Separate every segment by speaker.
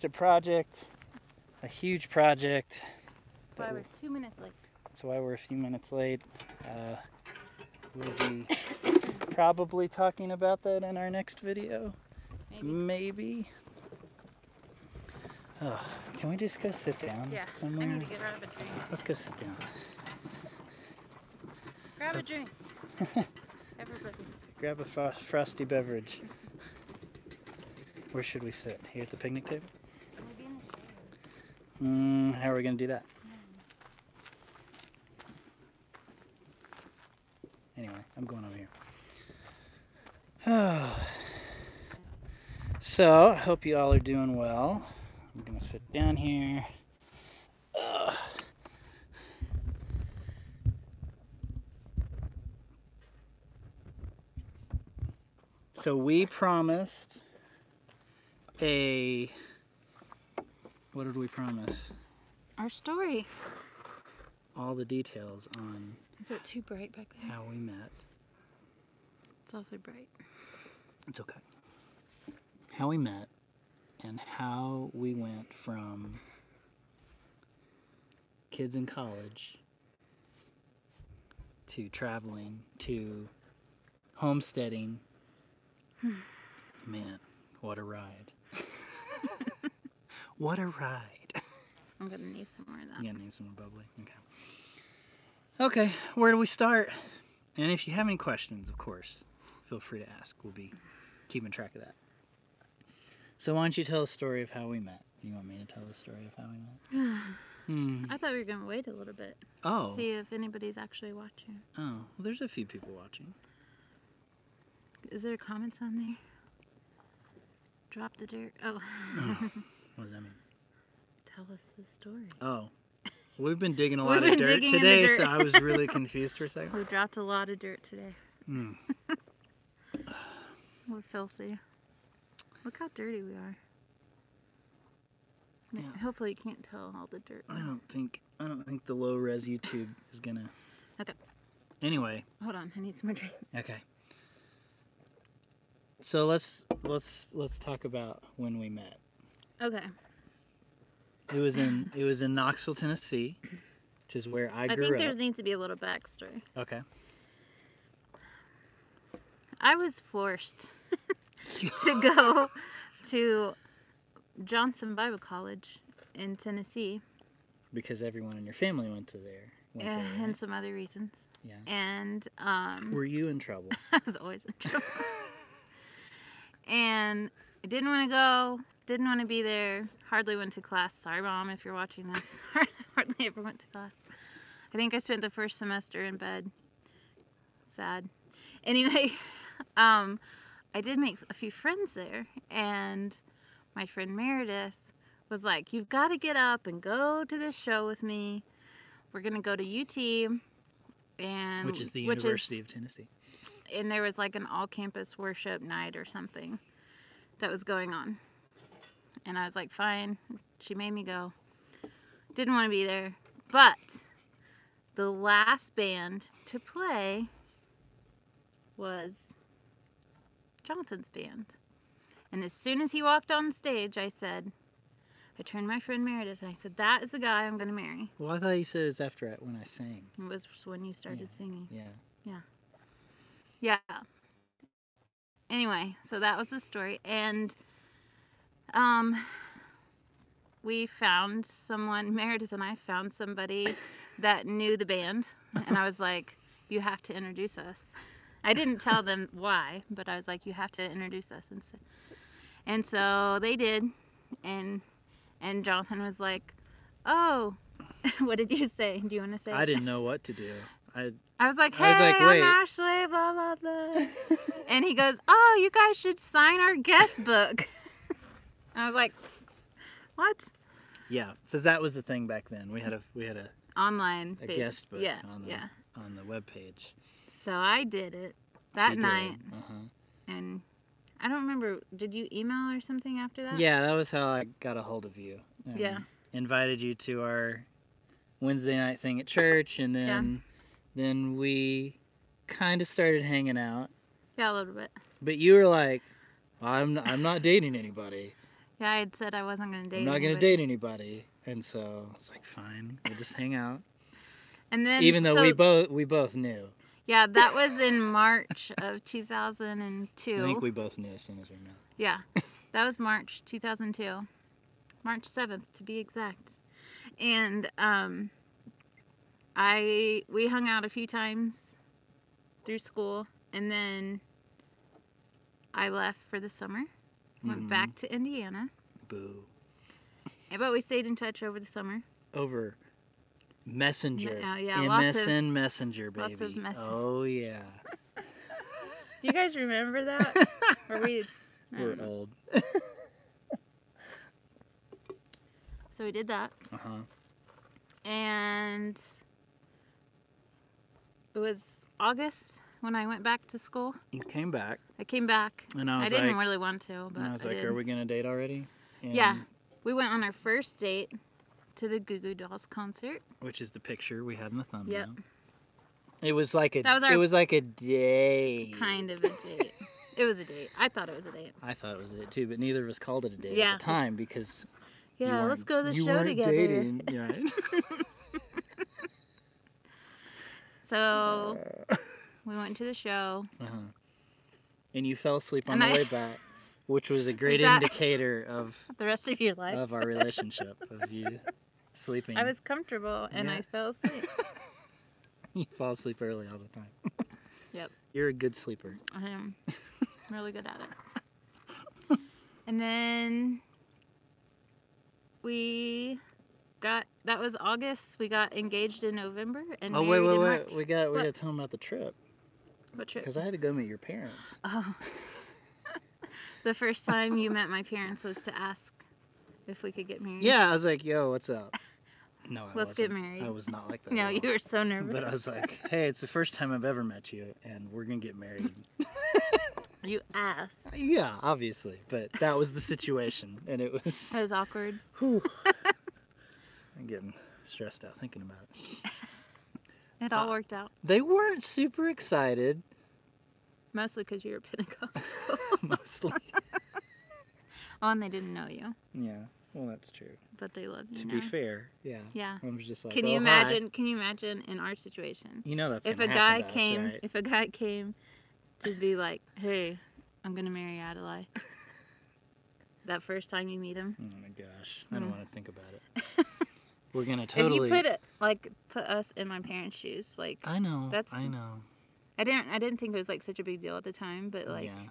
Speaker 1: finished a project, a huge project.
Speaker 2: Why we're two minutes late.
Speaker 1: That's why we're a few minutes late. Uh, we'll be probably talking about that in our next video.
Speaker 2: Maybe.
Speaker 1: Maybe. Oh, can we just go sit down
Speaker 2: Yeah.
Speaker 1: somewhere?
Speaker 2: I need to get out of a drink.
Speaker 1: Let's go sit down.
Speaker 2: Grab a drink. Everybody.
Speaker 1: Grab a fro- frosty beverage. Where should we sit? Here at the picnic table?
Speaker 2: Maybe in the shade.
Speaker 1: Mm, how are we going to do that? Anyway, I'm going over here. so, I hope you all are doing well. I'm going to sit down here. So, we promised a. What did we promise?
Speaker 2: Our story.
Speaker 1: all the details on
Speaker 2: Is it too bright back there?
Speaker 1: how we met.
Speaker 2: It's awfully bright.
Speaker 1: It's okay. How we met and how we went from kids in college to traveling to homesteading. Hmm. Man, what a ride. what a ride.
Speaker 2: I'm gonna need some more of that.
Speaker 1: Gotta need some more bubbly. Okay. Okay, where do we start? And if you have any questions, of course, feel free to ask. We'll be keeping track of that. So why don't you tell the story of how we met? You want me to tell the story of how we met? hmm.
Speaker 2: I thought we were gonna wait a little bit.
Speaker 1: Oh.
Speaker 2: See if anybody's actually watching.
Speaker 1: Oh. Well, there's a few people watching.
Speaker 2: Is there comments on there? Drop the dirt. Oh,
Speaker 1: What does that mean?
Speaker 2: tell us the story.
Speaker 1: Oh. We've been digging a lot of dirt
Speaker 2: digging in the
Speaker 1: today,
Speaker 2: dirt.
Speaker 1: so I was really confused for a second.
Speaker 2: We dropped a lot of dirt today.
Speaker 1: Hmm.
Speaker 2: We're filthy. Look how dirty we are.
Speaker 1: Yeah.
Speaker 2: Hopefully you can't tell all the dirt.
Speaker 1: I don't think I don't think the low res YouTube is gonna.
Speaker 2: Okay.
Speaker 1: Anyway,
Speaker 2: Hold on, I need some more drink.
Speaker 1: Okay. So let's let's let's talk about when we met.
Speaker 2: Okay.
Speaker 1: It was in it was in Knoxville, Tennessee, which is where I
Speaker 2: I
Speaker 1: grew up.
Speaker 2: I think there needs to be a little backstory.
Speaker 1: Okay.
Speaker 2: I was forced to go to Johnson Bible College in Tennessee,
Speaker 1: Because everyone in your family went to there. Went
Speaker 2: uh,
Speaker 1: there,
Speaker 2: and some other reasons.
Speaker 1: Yeah.
Speaker 2: And um,
Speaker 1: Were you in trouble?
Speaker 2: I was always in trouble. and I didn't want to go, didn't want to be there, hardly went to class. Sorry, mom, if you're watching this. hardly ever went to class. I think I spent the first semester in bed. Sad. Anyway, um, I did make a few friends there, and my friend Meredith was like, You've got to get up and go to this show with me. We're going to go to UT. And
Speaker 1: Which is the
Speaker 2: which is
Speaker 1: University of Tennessee.
Speaker 2: and there was like an all campus worship night or something that was going on. And I was like, fine. She made me go. Didn't want to be there. But the last band to play was Jonathan's band. And as soon as he walked on stage, I said, I turned my friend Meredith and I said, That is the guy I'm going to marry.
Speaker 1: Well, I thought you said it was after when I sang.
Speaker 2: It was when you started
Speaker 1: Yeah.
Speaker 2: singing.
Speaker 1: Yeah.
Speaker 2: Yeah. Yeah. Anyway, so that was the story, and um, we found someone. Meredith and I found somebody that knew the band, and I was like, "You have to introduce us." I didn't tell them why, but I was like, "You have to introduce us," and so, and so they did, and and Jonathan was like, "Oh." what did you say? Do you want to say?
Speaker 1: I didn't know what to do. I
Speaker 2: I was like, hey,
Speaker 1: I was like,
Speaker 2: I'm. Ashley, blah, blah, blah. and he goes, oh, you guys should sign our guest book. I was like, what?
Speaker 1: yeah. So that was the thing back then. We had a we had a,
Speaker 2: Online.
Speaker 1: a
Speaker 2: face-
Speaker 1: guest book
Speaker 2: Yeah,
Speaker 1: on the
Speaker 2: yeah.
Speaker 1: on the web page.
Speaker 2: So I did it that night.
Speaker 1: Uh-huh.
Speaker 2: And I don't remember, did you email or something after that?
Speaker 1: Yeah, that was how I got a hold of you.
Speaker 2: Yeah.
Speaker 1: Invited you to our Wednesday night thing at church, and then then we kind of started hanging out.
Speaker 2: Yeah, a little bit.
Speaker 1: But you were like, I'm I'm not dating anybody.
Speaker 2: Yeah, I had said I wasn't gonna date.
Speaker 1: I'm not gonna
Speaker 2: anybody.
Speaker 1: date anybody, and so it's like, fine, we'll just hang out.
Speaker 2: And then
Speaker 1: Even though
Speaker 2: so-
Speaker 1: we both we both knew.
Speaker 2: Yeah, that was in March of 2002.
Speaker 1: I think we both knew as soon as we met.
Speaker 2: Yeah, that was March 2002, March 7th to be exact. And um, I we hung out a few times through school, and then I left for the summer. Went
Speaker 1: Mhm.
Speaker 2: back to Indiana,
Speaker 1: Boo.
Speaker 2: But we stayed in touch over the summer.
Speaker 1: Over Messenger.
Speaker 2: Yeah, yeah, lots of-
Speaker 1: Messenger, baby.
Speaker 2: lots of message-
Speaker 1: Oh yeah.
Speaker 2: Do you guys remember that? or we? I
Speaker 1: We're
Speaker 2: know.
Speaker 1: old.
Speaker 2: So we did that,
Speaker 1: Uh huh.
Speaker 2: and it was August when I went back to school.
Speaker 1: You came back,
Speaker 2: I came back.
Speaker 1: and I
Speaker 2: I, didn't
Speaker 1: like,
Speaker 2: really want to, but
Speaker 1: and I was
Speaker 2: I
Speaker 1: like,
Speaker 2: did.
Speaker 1: are we gonna date already? And-
Speaker 2: Yeah, we went on our first date to the Goo Goo Dolls concert.
Speaker 1: Which is the picture we had in the thumbnail.
Speaker 2: Yep.
Speaker 1: It was like a.
Speaker 2: That was our
Speaker 1: it was like a day.
Speaker 2: Kind of a date. it was a date. I thought it was a date.
Speaker 1: I thought it was a date too, but neither of us called it a date
Speaker 2: Yeah.
Speaker 1: at the time because you
Speaker 2: Yeah, let's go to the show together.
Speaker 1: Dating. Yeah.
Speaker 2: So we went to the show.
Speaker 1: uh-huh. And you fell asleep on
Speaker 2: And
Speaker 1: the
Speaker 2: I-
Speaker 1: way back, which was a great
Speaker 2: that-
Speaker 1: indicator of
Speaker 2: The rest of your life,
Speaker 1: of our relationship of you sleeping.
Speaker 2: I was comfortable and
Speaker 1: Yeah.
Speaker 2: I fell asleep.
Speaker 1: you fall asleep early all the time.
Speaker 2: Yep.
Speaker 1: You're a good sleeper.
Speaker 2: I am I'm really good at it. And then we got that was August. We got engaged in November and
Speaker 1: oh wait, wait, wait.
Speaker 2: March.
Speaker 1: We got we got to tell them about the trip
Speaker 2: What trip?
Speaker 1: because I had to go meet your parents.
Speaker 2: Oh. the first time you met my parents was to ask if we could get married.
Speaker 1: Yeah, I was like, "Yo, what's up?" No, I
Speaker 2: Let's get
Speaker 1: wasn't.
Speaker 2: married.
Speaker 1: I was not like that.
Speaker 2: No, you were so nervous.
Speaker 1: But I was like, "Hey, it's the first time I've ever met you, and we're gonna get married."
Speaker 2: you asked.
Speaker 1: yeah, obviously, but that was the situation, and it was.
Speaker 2: It was awkward.
Speaker 1: Whew. I'm getting stressed out thinking about it.
Speaker 2: It all
Speaker 1: Uh,
Speaker 2: worked out.
Speaker 1: They weren't super excited,
Speaker 2: Mostly because you were Pentecostal.
Speaker 1: mostly.
Speaker 2: oh, and they didn't know you,
Speaker 1: yeah, well, that's true.
Speaker 2: but they loved you
Speaker 1: To
Speaker 2: now.
Speaker 1: be fair, yeah.
Speaker 2: Yeah.
Speaker 1: I was just like,
Speaker 2: Can you
Speaker 1: "Oh, hi."
Speaker 2: imagine? Can you imagine in our situation?
Speaker 1: You know that's
Speaker 2: if a guy
Speaker 1: happen us,
Speaker 2: came,
Speaker 1: right?
Speaker 2: if a guy came to be like, "Hey, I'm gonna marry Adelaide," that first time you meet him,
Speaker 1: Oh my gosh, I don't
Speaker 2: Mm.
Speaker 1: want to think about it. We're gonna totally.
Speaker 2: if you put it like put us in my parents' shoes, like
Speaker 1: I know.
Speaker 2: That's-
Speaker 1: I know.
Speaker 2: I didn't, I didn't think it was like such a big deal at the time, but like
Speaker 1: yeah.
Speaker 2: to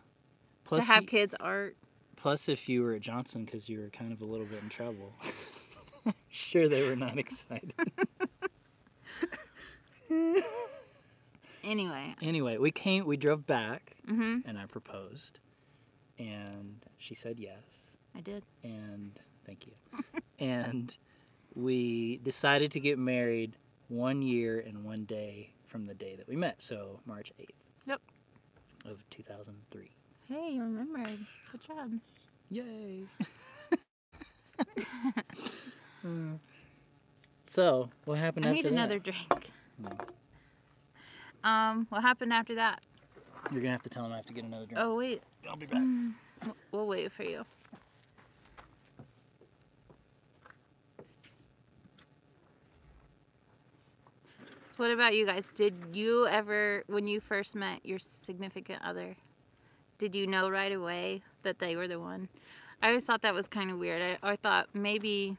Speaker 1: Plus,
Speaker 2: have
Speaker 1: y-
Speaker 2: kids art.
Speaker 1: plus, if you were at Johnson because you were kind of a little bit in trouble, sure they were not excited.
Speaker 2: Anyway,
Speaker 1: anyway, we came. We drove back,
Speaker 2: mhm,
Speaker 1: and I proposed, and she said yes.
Speaker 2: I did.
Speaker 1: and thank you. and we decided to get married one year and one day from the day that we met, so March 8th.
Speaker 2: Yep.
Speaker 1: Of 2003.
Speaker 2: Hey, you remembered. Good job.
Speaker 1: Yay. So, what happened after?
Speaker 2: I
Speaker 1: after
Speaker 2: need
Speaker 1: that?
Speaker 2: another drink.
Speaker 1: Mm.
Speaker 2: Um, what happened after that?
Speaker 1: You're gonna have to tell him I have to get another drink.
Speaker 2: Oh wait,
Speaker 1: I'll be back.
Speaker 2: We'll- we'll wait for you. What about you guys? Did you ever, when you first met your significant other, did you know right away that they were the one? I always thought that was kind of weird. I, I thought maybe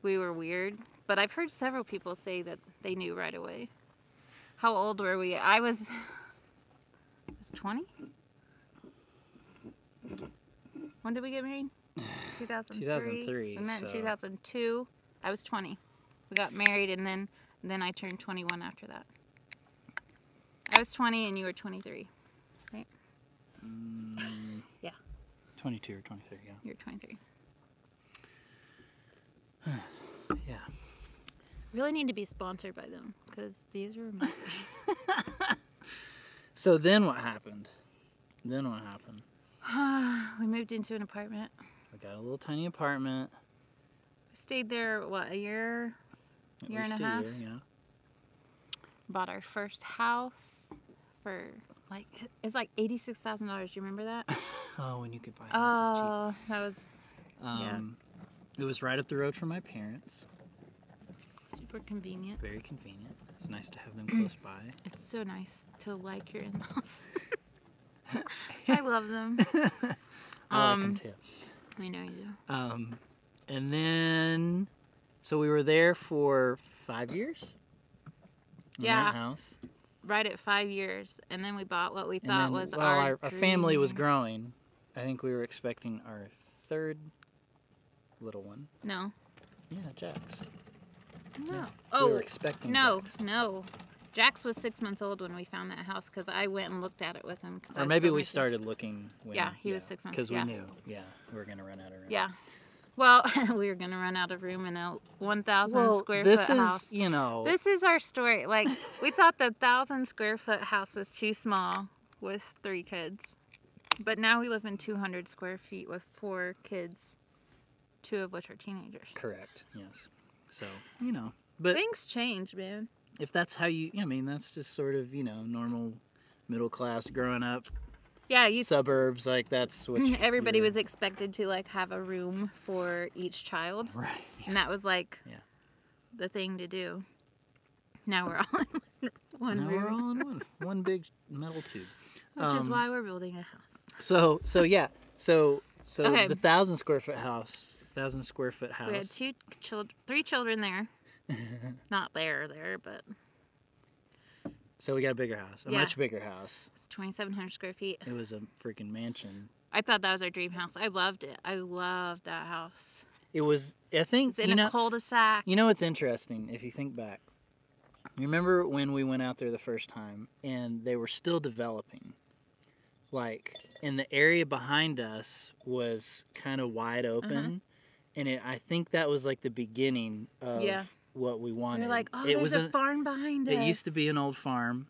Speaker 2: we were weird, but I've heard several people say that they knew right away. How old were we? I was, I was 20? When did we get married? 2003.
Speaker 1: 2003,
Speaker 2: We met
Speaker 1: so-
Speaker 2: in 2002. I was 20. We got married and then then I turned 21 after that. I was 20 and you were 23.
Speaker 1: Mm,
Speaker 2: Yeah.
Speaker 1: 22 or 23, yeah.
Speaker 2: You're 23.
Speaker 1: Yeah.
Speaker 2: Really need to be sponsored by them because these are amazing.
Speaker 1: So then what happened? Then what happened?
Speaker 2: we moved into an apartment.
Speaker 1: We got a little tiny apartment.
Speaker 2: We stayed there, what, a year?
Speaker 1: At
Speaker 2: Year and a half?
Speaker 1: year, yeah.
Speaker 2: Bought our first house for like, it's like $86,000. Do you remember that?
Speaker 1: Oh, when you could buy houses cheap.
Speaker 2: Oh, that was
Speaker 1: Um, It was right up the road from my parents.
Speaker 2: Super convenient.
Speaker 1: Very convenient. It's nice to have them close by.
Speaker 2: It's so nice to like your in-laws. I love them.
Speaker 1: I like
Speaker 2: Um,
Speaker 1: them too.
Speaker 2: I know you do.
Speaker 1: Um, and then, so we were there for five years. In
Speaker 2: Yeah.
Speaker 1: That house.
Speaker 2: Right at five years, and then we bought what we
Speaker 1: And
Speaker 2: thought
Speaker 1: then,
Speaker 2: was
Speaker 1: well,
Speaker 2: our,
Speaker 1: our, our family was growing. I think we were expecting our third little one.
Speaker 2: No,
Speaker 1: Yeah, Jax.
Speaker 2: no.
Speaker 1: we oh, were
Speaker 2: Oh,
Speaker 1: expecting.
Speaker 2: no,
Speaker 1: Jax.
Speaker 2: no. Jax was six months old when we found that house because I went and looked at it with him. 'cause I
Speaker 1: Or maybe we started looking. When,
Speaker 2: Yeah, he was six months,
Speaker 1: Because
Speaker 2: yeah.
Speaker 1: we knew, yeah, we were gonna run out of room.
Speaker 2: Yeah. Well, we were gonna run out of room in a 1,000
Speaker 1: Well,
Speaker 2: square
Speaker 1: this
Speaker 2: foot
Speaker 1: is,
Speaker 2: house.
Speaker 1: you know,
Speaker 2: This is our story. Like we thought the thousand square foot house was too small with three kids, but now we live in 200 square feet with four kids, two of which are teenagers.
Speaker 1: correct. Yes. So you know, but
Speaker 2: Things change, man.
Speaker 1: if that's how you, I mean, that's just sort of you know normal middle class growing up
Speaker 2: Yeah, you.
Speaker 1: suburbs like that's what you-
Speaker 2: Everybody was expected to like have a room for each child,
Speaker 1: right.
Speaker 2: and that was like
Speaker 1: Yeah.
Speaker 2: the thing to do. Now we're all in one
Speaker 1: Now
Speaker 2: room,
Speaker 1: we're all in one, one big metal tube.
Speaker 2: which is
Speaker 1: um,
Speaker 2: why we're building a house.
Speaker 1: So so yeah, so so
Speaker 2: Okay.
Speaker 1: the thousand square foot house, thousand square foot house.
Speaker 2: We had two children, three children there. Not there, there, but
Speaker 1: So we got a bigger house, a
Speaker 2: Yeah.
Speaker 1: much bigger house.
Speaker 2: it's 2,700 square feet.
Speaker 1: It was a freaking mansion.
Speaker 2: I thought that was our dream house. I loved it. I loved that house.
Speaker 1: It was. I think
Speaker 2: It's in
Speaker 1: you
Speaker 2: a
Speaker 1: know.
Speaker 2: cul-de-sac.
Speaker 1: You know what's interesting? If you think back, remember when we went out there the first time and they were still developing. Like, and the area behind us was kind of wide open,
Speaker 2: Uh-huh.
Speaker 1: and it, I think that was like the beginning of
Speaker 2: Yeah.
Speaker 1: What we wanted.
Speaker 2: You're like, oh,
Speaker 1: it
Speaker 2: there's
Speaker 1: was
Speaker 2: a farm behind us.
Speaker 1: It used to be an old farm.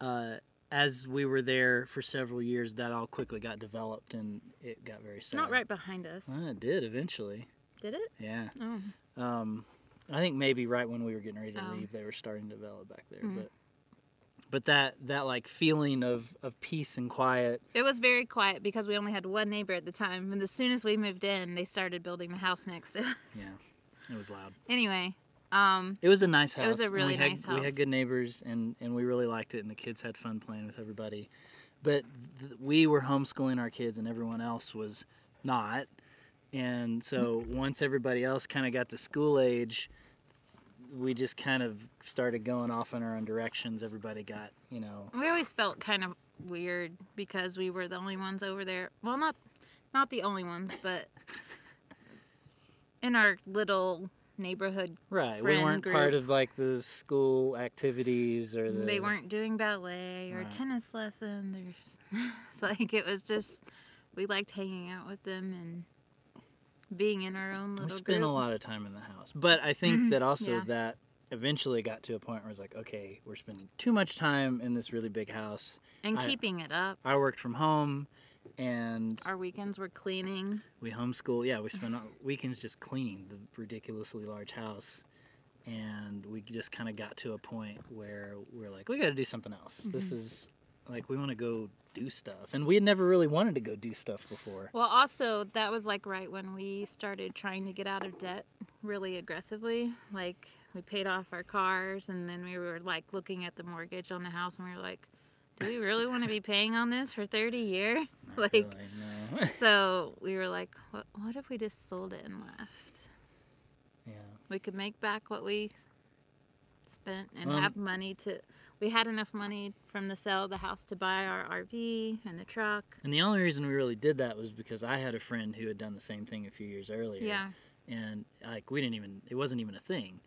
Speaker 1: Uh, as we were there for several years, that all quickly got developed, and it got very sad.
Speaker 2: Not right behind us.
Speaker 1: Well, it did eventually.
Speaker 2: Did it?
Speaker 1: Yeah.
Speaker 2: Oh.
Speaker 1: Um, I think maybe right when we were getting ready to
Speaker 2: Oh.
Speaker 1: leave, they were starting to develop back there.
Speaker 2: Mm.
Speaker 1: But but that that like feeling of of peace and quiet.
Speaker 2: It was very quiet because we only had one neighbor at the time. And as soon as we moved in, they started building the house next to us.
Speaker 1: Yeah, it was loud.
Speaker 2: Anyway, um,
Speaker 1: It was a nice house.
Speaker 2: It was a really
Speaker 1: had,
Speaker 2: nice house.
Speaker 1: We had good neighbors, and and we really liked it, and the kids had fun playing with everybody. But th- we were homeschooling our kids, and everyone else was not. And so once everybody else kind of got to school age, we just kind of started going off in our own directions. Everybody got, you know,
Speaker 2: we always felt kind of weird because we were the only ones over there. Well, not not the only ones, but in our little neighborhood,
Speaker 1: right. We weren't part of like the school activities or the.
Speaker 2: they weren't doing ballet or
Speaker 1: Right.
Speaker 2: tennis lessons. Or, it's like it was just we liked hanging out with them and being in our own little.
Speaker 1: We spent a lot of time in the house, but I think
Speaker 2: Mhm,
Speaker 1: that also
Speaker 2: yeah.
Speaker 1: that eventually got to a point where it's like, okay, we're spending too much time in this really big house.
Speaker 2: and
Speaker 1: I-
Speaker 2: keeping it up.
Speaker 1: I worked from home, and
Speaker 2: Our weekends were cleaning.
Speaker 1: we homeschool. Yeah, we spent our weekends just cleaning the ridiculously large house, and we just kind of got to a point where we're like, we got to do something else. This
Speaker 2: Mm-hmm.
Speaker 1: is like we want to go do stuff, and we had never really wanted to go do stuff before.
Speaker 2: Well, also that was like right when we started trying to get out of debt really aggressively. Like we paid off our cars, and then we were like looking at the mortgage on the house, and we were like, "Do we really want to be paying on this for 30 years?"
Speaker 1: Not
Speaker 2: like,
Speaker 1: really, no.
Speaker 2: so we were like, "What? What if we just sold it and left?
Speaker 1: yeah.
Speaker 2: We could make back what we spent and
Speaker 1: Well,
Speaker 2: have money to." We had enough money from the sale of the house to buy our RV and the truck.
Speaker 1: And the only reason we really did that was because I had a friend who had done the same thing a few years earlier.
Speaker 2: Yeah.
Speaker 1: And like we didn't even it wasn't even a thing.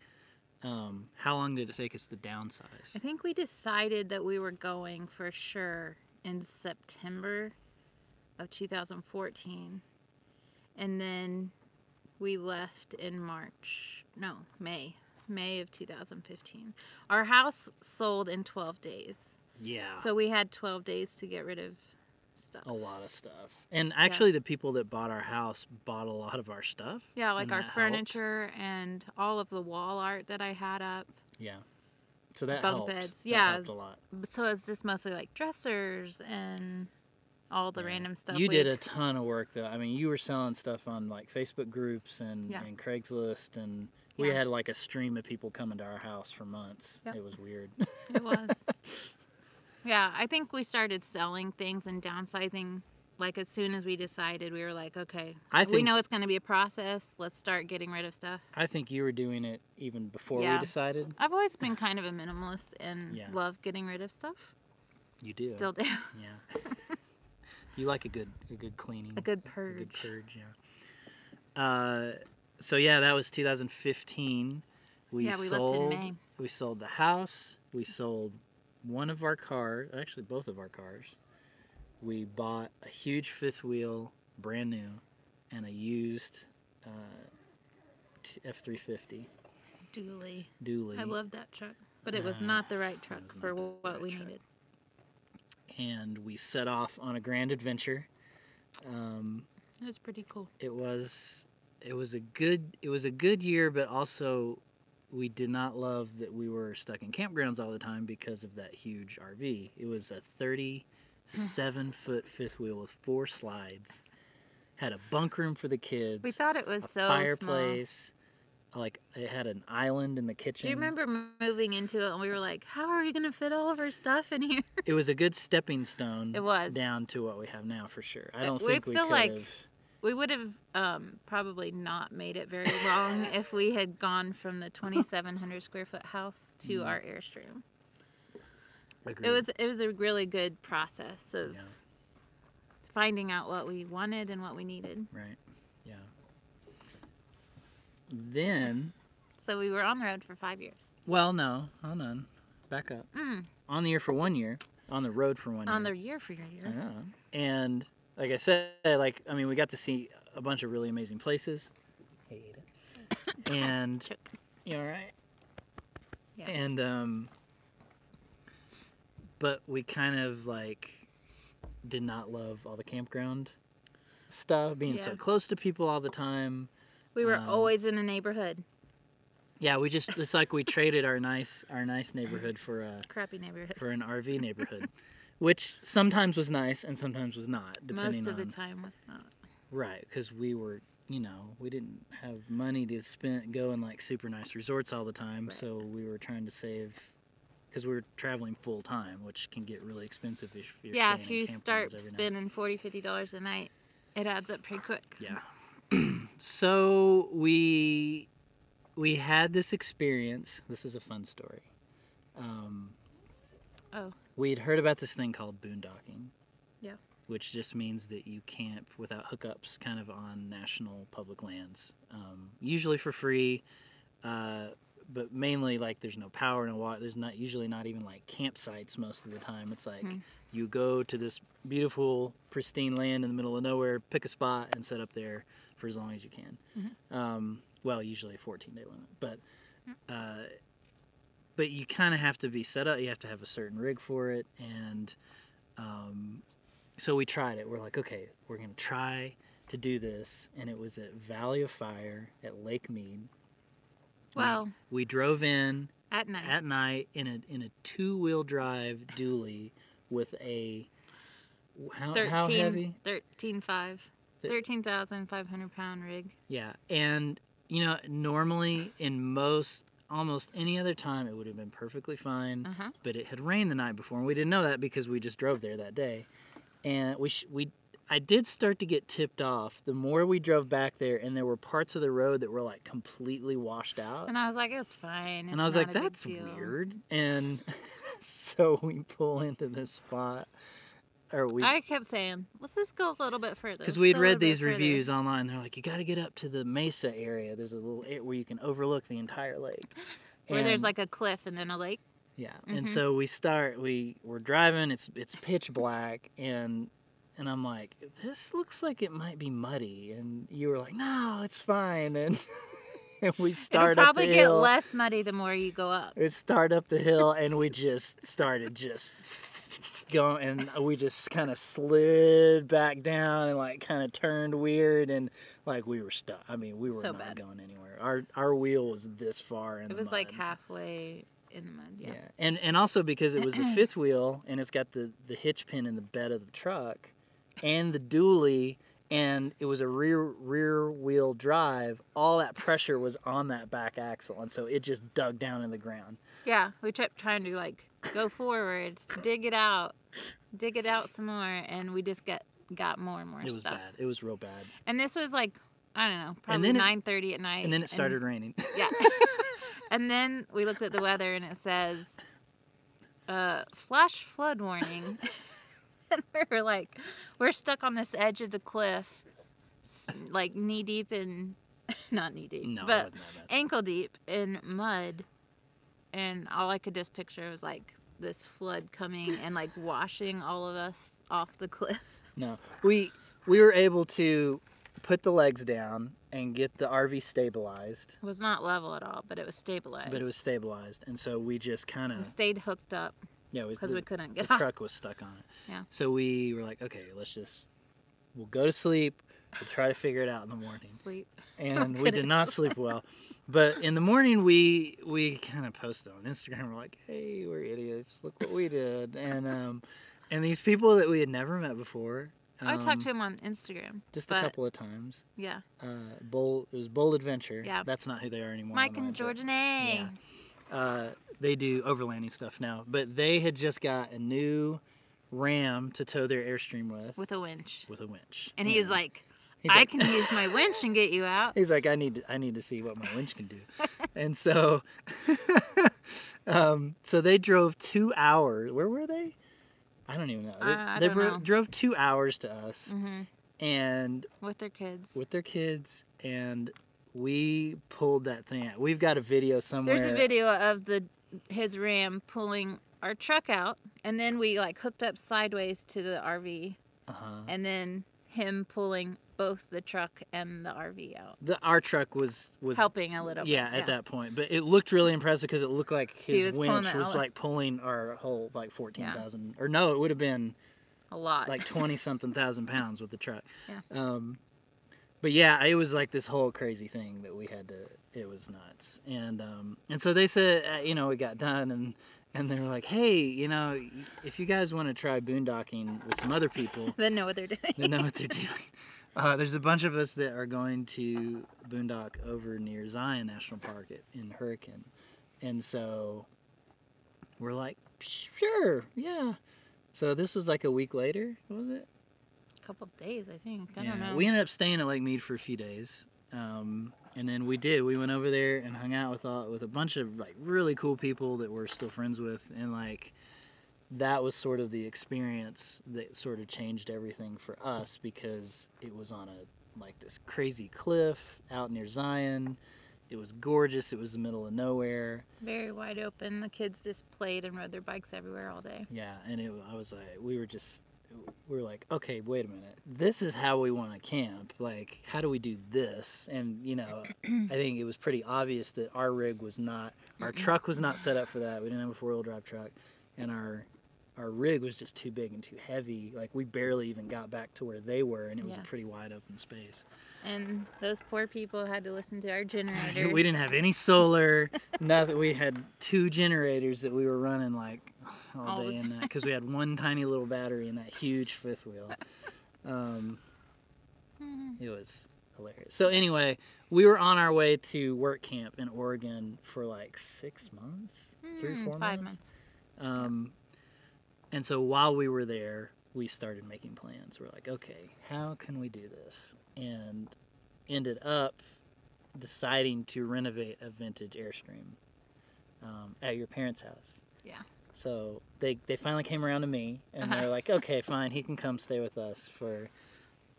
Speaker 1: Um, how long did it take us to downsize?
Speaker 2: I think we decided that we were going for sure in September of 2014. And then we left in March. No, May. May of 2015. Our house sold in 12 days.
Speaker 1: Yeah.
Speaker 2: So we had 12 days to get rid of stuff.
Speaker 1: a lot of stuff. And actually the people that bought our house bought a lot of our stuff.
Speaker 2: Yeah, like our
Speaker 1: that helped.
Speaker 2: furniture and all of the wall art that I had up.
Speaker 1: Yeah. So that
Speaker 2: Bunk
Speaker 1: helped.
Speaker 2: beds,
Speaker 1: That
Speaker 2: yeah.
Speaker 1: helped a lot.
Speaker 2: So it's just mostly like dressers and all the
Speaker 1: Yeah.
Speaker 2: random stuff.
Speaker 1: You
Speaker 2: we-
Speaker 1: did a ton of work though. I mean, you were selling stuff on like Facebook groups and,
Speaker 2: Yeah.
Speaker 1: and Craigslist, and we
Speaker 2: Yeah.
Speaker 1: had like a stream of people coming to our house for months.
Speaker 2: Yep.
Speaker 1: It was weird.
Speaker 2: It was. yeah, I think we started selling things and downsizing like as soon as we decided we were like, okay,
Speaker 1: I
Speaker 2: we know it's going to be a process. Let's start getting rid of stuff.
Speaker 1: I think you were doing it even before we decided.
Speaker 2: I've always been kind of a minimalist and
Speaker 1: Yeah.
Speaker 2: love getting rid of stuff.
Speaker 1: You do.
Speaker 2: Still do.
Speaker 1: Yeah. you like a good a good cleaning.
Speaker 2: A good purge.
Speaker 1: A good purge, yeah. Uh, so yeah, that was 2015. We
Speaker 2: Yeah, we
Speaker 1: sold.
Speaker 2: May.
Speaker 1: We sold the house. We sold one of our cars. Actually, both of our cars. We bought a huge fifth wheel, brand new, and a used uh, F three fifty
Speaker 2: Dually.
Speaker 1: dually.
Speaker 2: I love that truck. But it was
Speaker 1: Uh,
Speaker 2: not the right truck for what
Speaker 1: right
Speaker 2: we
Speaker 1: truck.
Speaker 2: needed.
Speaker 1: and we set off on a grand adventure. Um,
Speaker 2: It was pretty cool.
Speaker 1: it was it was a good it was a good year but also we did not love that we were stuck in campgrounds all the time because of that huge RV. It was a 37 hmm. foot fifth wheel with four slides. Had a bunk room for the kids.
Speaker 2: We thought it was
Speaker 1: a
Speaker 2: so small.
Speaker 1: fireplace. Like it had an island in the kitchen.
Speaker 2: Do you remember moving into it and we were like, how are we going to fit all of our stuff in here?
Speaker 1: It was a good stepping stone.
Speaker 2: It was.
Speaker 1: down to what we have now for sure. I don't
Speaker 2: we
Speaker 1: think we
Speaker 2: feel
Speaker 1: could
Speaker 2: like
Speaker 1: have.
Speaker 2: We would have um, probably not made it very long if we had gone from the 2,700 square foot house to
Speaker 1: Mm.
Speaker 2: our airstream.
Speaker 1: Agreed.
Speaker 2: It was it was a really good process of
Speaker 1: Yeah.
Speaker 2: finding out what we wanted and what we needed.
Speaker 1: Right. Yeah. Then,
Speaker 2: So we were on the road for five years.
Speaker 1: well, no, hold on, back up.
Speaker 2: Mm,
Speaker 1: On the air for one year, on the road for one
Speaker 2: on
Speaker 1: year.
Speaker 2: On the year for your
Speaker 1: I
Speaker 2: year.
Speaker 1: know. And like I said, like I mean, we got to see a bunch of really amazing places. Hate it. And you all right?
Speaker 2: Yeah.
Speaker 1: And um, but we kind of like did not love all the campground stuff, being so close to people all the time.
Speaker 2: We were
Speaker 1: um,
Speaker 2: always in a neighborhood,
Speaker 1: Yeah, we just it's like we traded our nice our nice neighborhood for a
Speaker 2: crappy neighborhood.
Speaker 1: for an RV neighborhood, which sometimes was nice and sometimes was not, depending
Speaker 2: Most of the time was not.
Speaker 1: right because we were you know we didn't have money to spend go in like super nice resorts all the time,
Speaker 2: Right.
Speaker 1: so we were trying to save because we were traveling full time, which can get really expensive if you're
Speaker 2: yeah, if you start
Speaker 1: every night.
Speaker 2: spending 40 50 dollars a night, it adds up pretty quick.
Speaker 1: Yeah. so we we had this experience. This is a fun story. Um,
Speaker 2: Oh.
Speaker 1: We'd heard about this thing called boondocking.
Speaker 2: Yeah.
Speaker 1: Which just means that you camp without hookups, kind of on national public lands, um, usually for free, uh, but mainly like there's no power, no water. There's not usually not even like campsites most of the time. It's like
Speaker 2: Hmm.
Speaker 1: you go to this beautiful, pristine land in the middle of nowhere, pick a spot, and set up there for as long as you can.
Speaker 2: Mm-hmm.
Speaker 1: Um, well, usually a 14 day limit, but uh, but you kind of have to be set up. You have to have a certain rig for it, and um, so we tried it. We're like, okay, we're gonna try to do this, and it was at Valley of Fire at Lake Mead. We-
Speaker 2: Wow.
Speaker 1: we drove in
Speaker 2: At night.
Speaker 1: at night in a in a two wheel drive dually with a how,
Speaker 2: 13,
Speaker 1: how heavy?
Speaker 2: 13.5.
Speaker 1: Th-
Speaker 2: 13,500 pound rig.
Speaker 1: Yeah, and you know normally in most almost any other time it would have been perfectly fine,
Speaker 2: Uh huh.
Speaker 1: but it had rained the night before and we didn't know that because we just drove there that day, and we sh- we. I did start to get tipped off the more we drove back there, and there were parts of the road that were like completely washed out.
Speaker 2: And I was like, it's fine.
Speaker 1: and I was like,
Speaker 2: not a big
Speaker 1: "That's weird." And so we pull into this spot, or we
Speaker 2: I kept saying, let's just go a little bit further.
Speaker 1: because we'd read these
Speaker 2: further."
Speaker 1: reviews online. They're like, "You got to get up to the mesa area. There's a little area where you can overlook the entire lake."
Speaker 2: Where there's like a cliff and then a lake.
Speaker 1: yeah, and
Speaker 2: Mhm.
Speaker 1: so we start. We we're driving. It's it's pitch black, and and I'm like, "This looks like it might be muddy." And you were like, "No, it's fine." And and we start
Speaker 2: It'll probably
Speaker 1: up the
Speaker 2: get less muddy the more you go up.
Speaker 1: We start up the hill and we just started just going and we just kind of slid back down and like kind of turned weird and like we were stuck. I mean, we were
Speaker 2: So
Speaker 1: not
Speaker 2: bad.
Speaker 1: going anywhere. Our our wheel was this far in
Speaker 2: It
Speaker 1: the
Speaker 2: was like halfway in the mud.
Speaker 1: Yeah.
Speaker 2: Yeah.
Speaker 1: And and also because it was a fifth wheel and it's got the the hitch pin in the bed of the truck, and the dually and it was a rear rear wheel drive all that pressure was on that back axle and so it just dug down in the ground
Speaker 2: Yeah, we kept trying to like go forward, dig it out, dig it out some more, and we just got got more and more stuff.
Speaker 1: it was
Speaker 2: stuff.
Speaker 1: bad it was real bad
Speaker 2: And this was like I don't know, probably nine thirty at night.
Speaker 1: and then it started raining
Speaker 2: Yeah. and then we looked at the weather and it says, uh, flash flood warning. and we were like, we're stuck on this edge of the cliff, like knee deep in, not knee deep,
Speaker 1: no
Speaker 2: but
Speaker 1: wasn't that bad.
Speaker 2: ankle deep in mud. And all I could just picture was like this flood coming and like washing all of us off the cliff.
Speaker 1: No, we we were able to put the legs down and get the RV stabilized,
Speaker 2: It was not level at all, but it was stabilized.
Speaker 1: but it was stabilized, and so we just kind of
Speaker 2: stayed hooked up
Speaker 1: yeah,
Speaker 2: because we couldn't
Speaker 1: the
Speaker 2: get off.
Speaker 1: truck was stuck on it.
Speaker 2: Yeah.
Speaker 1: So we were like, okay, let's just we'll go to sleep. We'll try to figure it out in the morning,
Speaker 2: Sleep.
Speaker 1: and we did
Speaker 2: Couldn't
Speaker 1: sleep well. But in the morning, we we kind of posted on Instagram. We're like, hey, we're idiots. Look what we did, and um, and these people that we had never met before.
Speaker 2: I
Speaker 1: um,
Speaker 2: talked to him on Instagram.
Speaker 1: just a couple of times.
Speaker 2: Yeah.
Speaker 1: uh, Bold. It was Bold Adventure.
Speaker 2: Yeah.
Speaker 1: That's not who they are anymore.
Speaker 2: Mike
Speaker 1: online,
Speaker 2: and
Speaker 1: but,
Speaker 2: Jordan A.
Speaker 1: yeah. Uh, they do overlanding stuff now, but they had just got a new ram to tow their airstream with
Speaker 2: with a winch.
Speaker 1: with a winch.
Speaker 2: And he was like,
Speaker 1: He's
Speaker 2: I
Speaker 1: like-
Speaker 2: can use my winch and get you out.
Speaker 1: He's like, I need to, I need to see what my winch can do, and so, um, so they drove two hours. Where were they? I don't even know. They,
Speaker 2: I- I
Speaker 1: they
Speaker 2: don't
Speaker 1: bro-
Speaker 2: know.
Speaker 1: drove two hours to us,
Speaker 2: hmm
Speaker 1: and
Speaker 2: With their kids.
Speaker 1: with their kids, and we pulled that thing out. We've got a video somewhere.
Speaker 2: There's a video of the his ram pulling our truck out, and then we like hooked up sideways to the RV,
Speaker 1: Uh-huh.
Speaker 2: and then him pulling both the truck and the RV out,
Speaker 1: The our truck was was
Speaker 2: helping a little.
Speaker 1: yeah
Speaker 2: bit.
Speaker 1: at that point, but it looked really impressive because it looked like his
Speaker 2: was
Speaker 1: winch was like pulling our whole like fourteen thousand or no, it would have been
Speaker 2: a lot.
Speaker 1: like twenty something thousand pounds with the truck.
Speaker 2: Yeah.
Speaker 1: Um, but yeah, it was like this whole crazy thing that we had to. It was nuts, and um, and so they said, uh, you know, it got done, and and they were like, hey, you know, if you guys want to try boondocking with some other people,
Speaker 2: They know what they're doing.
Speaker 1: they know what they're doing. Uh, there's a bunch of us that are going to boondock over near Zion National Park at, in Hurricane, and so we're like, sure, yeah. So this was like a week later, was it?
Speaker 2: a couple days, I think. I
Speaker 1: yeah.
Speaker 2: don't know.
Speaker 1: We ended up staying at Lake Mead for a few days, um, and then we did. We went over there and hung out with all, with a bunch of like really cool people that we're still friends with, and like that was sort of the experience that sort of changed everything for us because it was on a like this crazy cliff out near Zion. It was gorgeous. It was the middle of nowhere.
Speaker 2: Very wide open. The kids just played and rode their bikes everywhere all day.
Speaker 1: Yeah, and it, I was like, we were just, were like, okay, wait a minute. This is how we want to camp. Like, how do we do this? And you know, I think it was pretty obvious that our rig was not, our truck was not set up for that. We didn't have a four wheel drive truck, and our our rig was just too big and too heavy. Like we barely even got back to where they were, and it was
Speaker 2: Yeah.
Speaker 1: a pretty wide open space.
Speaker 2: And those poor people had to listen to our generators.
Speaker 1: We didn't have any solar. nothing. We had two generators that we were running like all,
Speaker 2: All
Speaker 1: day and night because we had one tiny little battery in that huge fifth wheel. Um, it was hilarious. So anyway, we were on our way to work camp in Oregon for like six months, three,
Speaker 2: Mm,
Speaker 1: four
Speaker 2: five
Speaker 1: months.
Speaker 2: months.
Speaker 1: Um, and so while we were there, we started making plans. We're like, okay, how can we do this? And ended up deciding to renovate a vintage Airstream um, at your parents' house.
Speaker 2: Yeah.
Speaker 1: So they, they finally came around to me, and
Speaker 2: Uh-huh.
Speaker 1: they're like, okay, fine, he can come stay with us for.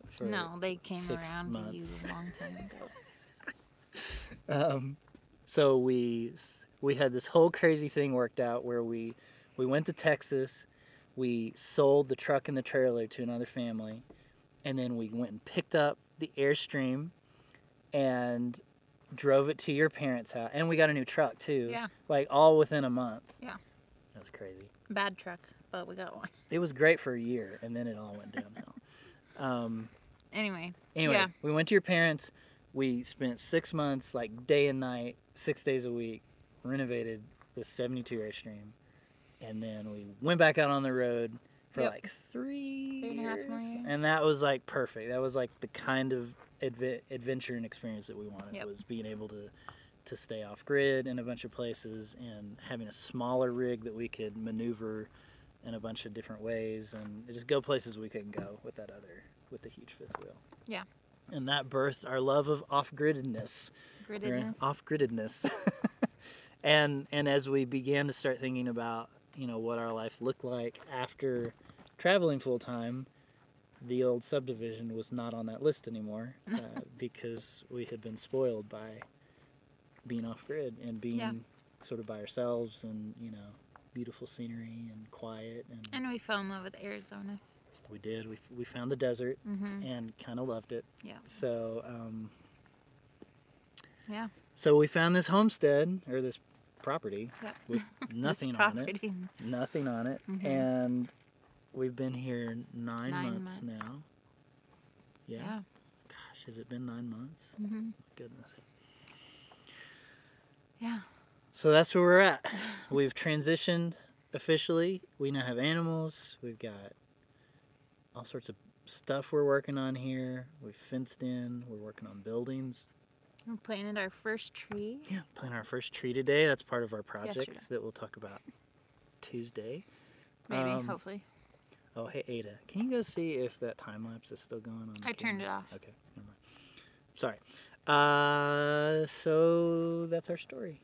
Speaker 1: for
Speaker 2: No, they came around to you
Speaker 1: months.
Speaker 2: a long time ago.
Speaker 1: Um, so we we had this whole crazy thing worked out where we we went to Texas, we sold the truck and the trailer to another family, and then we went and picked up the Airstream, and drove it to your parents' house, and we got a new truck too.
Speaker 2: Yeah.
Speaker 1: Like all within a month.
Speaker 2: Yeah.
Speaker 1: Was crazy.
Speaker 2: Bad truck, but we got one.
Speaker 1: It was great for a year, and then it all went downhill. um,
Speaker 2: Anyway,
Speaker 1: Anyway,
Speaker 2: Yeah.
Speaker 1: we went to your parents. We spent six months, like day and night, six days a week, renovated the 72 Airstream. And then we went back out on the road, for
Speaker 2: Yep.
Speaker 1: like three,
Speaker 2: Three and a half more
Speaker 1: years.
Speaker 2: years.
Speaker 1: and that was like perfect. That was like the kind of adve- adventure and experience that we wanted.
Speaker 2: Yep.
Speaker 1: Was being able to to stay off grid in a bunch of places and having a smaller rig that we could maneuver in a bunch of different ways and just go places we couldn't go with that other with the huge fifth wheel.
Speaker 2: Yeah.
Speaker 1: And that birthed our love of off-griddedness.
Speaker 2: Griddedness.
Speaker 1: off-griddedness. and and as we began to start thinking about, you know, what our life looked like after traveling full time, the old subdivision was not on that list anymore uh, because we had been spoiled by being off grid and being
Speaker 2: Yeah.
Speaker 1: sort of by ourselves and, you know, beautiful scenery and quiet and,
Speaker 2: And we fell in love with Arizona.
Speaker 1: we did we, we found the desert
Speaker 2: Mm-hmm.
Speaker 1: and kind of loved it.
Speaker 2: Yeah.
Speaker 1: So, um,
Speaker 2: Yeah.
Speaker 1: So we found this homestead or this property
Speaker 2: Yep.
Speaker 1: with nothing on it, nothing on it,
Speaker 2: Mhm.
Speaker 1: and we've been here nine,
Speaker 2: Nine
Speaker 1: months,
Speaker 2: months.
Speaker 1: now. Yeah.
Speaker 2: Yeah.
Speaker 1: Gosh, has it been nine months?
Speaker 2: Mm-hmm.
Speaker 1: Goodness.
Speaker 2: Yeah.
Speaker 1: So that's where we're at. We've transitioned officially. We now have animals. We've got all sorts of stuff we're working on here. We've fenced in. We're working on buildings.
Speaker 2: We planted our first tree.
Speaker 1: Yeah, planting our first tree today. That's part of our project
Speaker 2: Yesterday.
Speaker 1: that we'll talk about Tuesday.
Speaker 2: Maybe,
Speaker 1: Um,
Speaker 2: hopefully.
Speaker 1: Oh, hey Ada, can you go see if that time lapse is still going on?
Speaker 2: I turned it off.
Speaker 1: Okay, never mind. Sorry. Uh, so that's our story.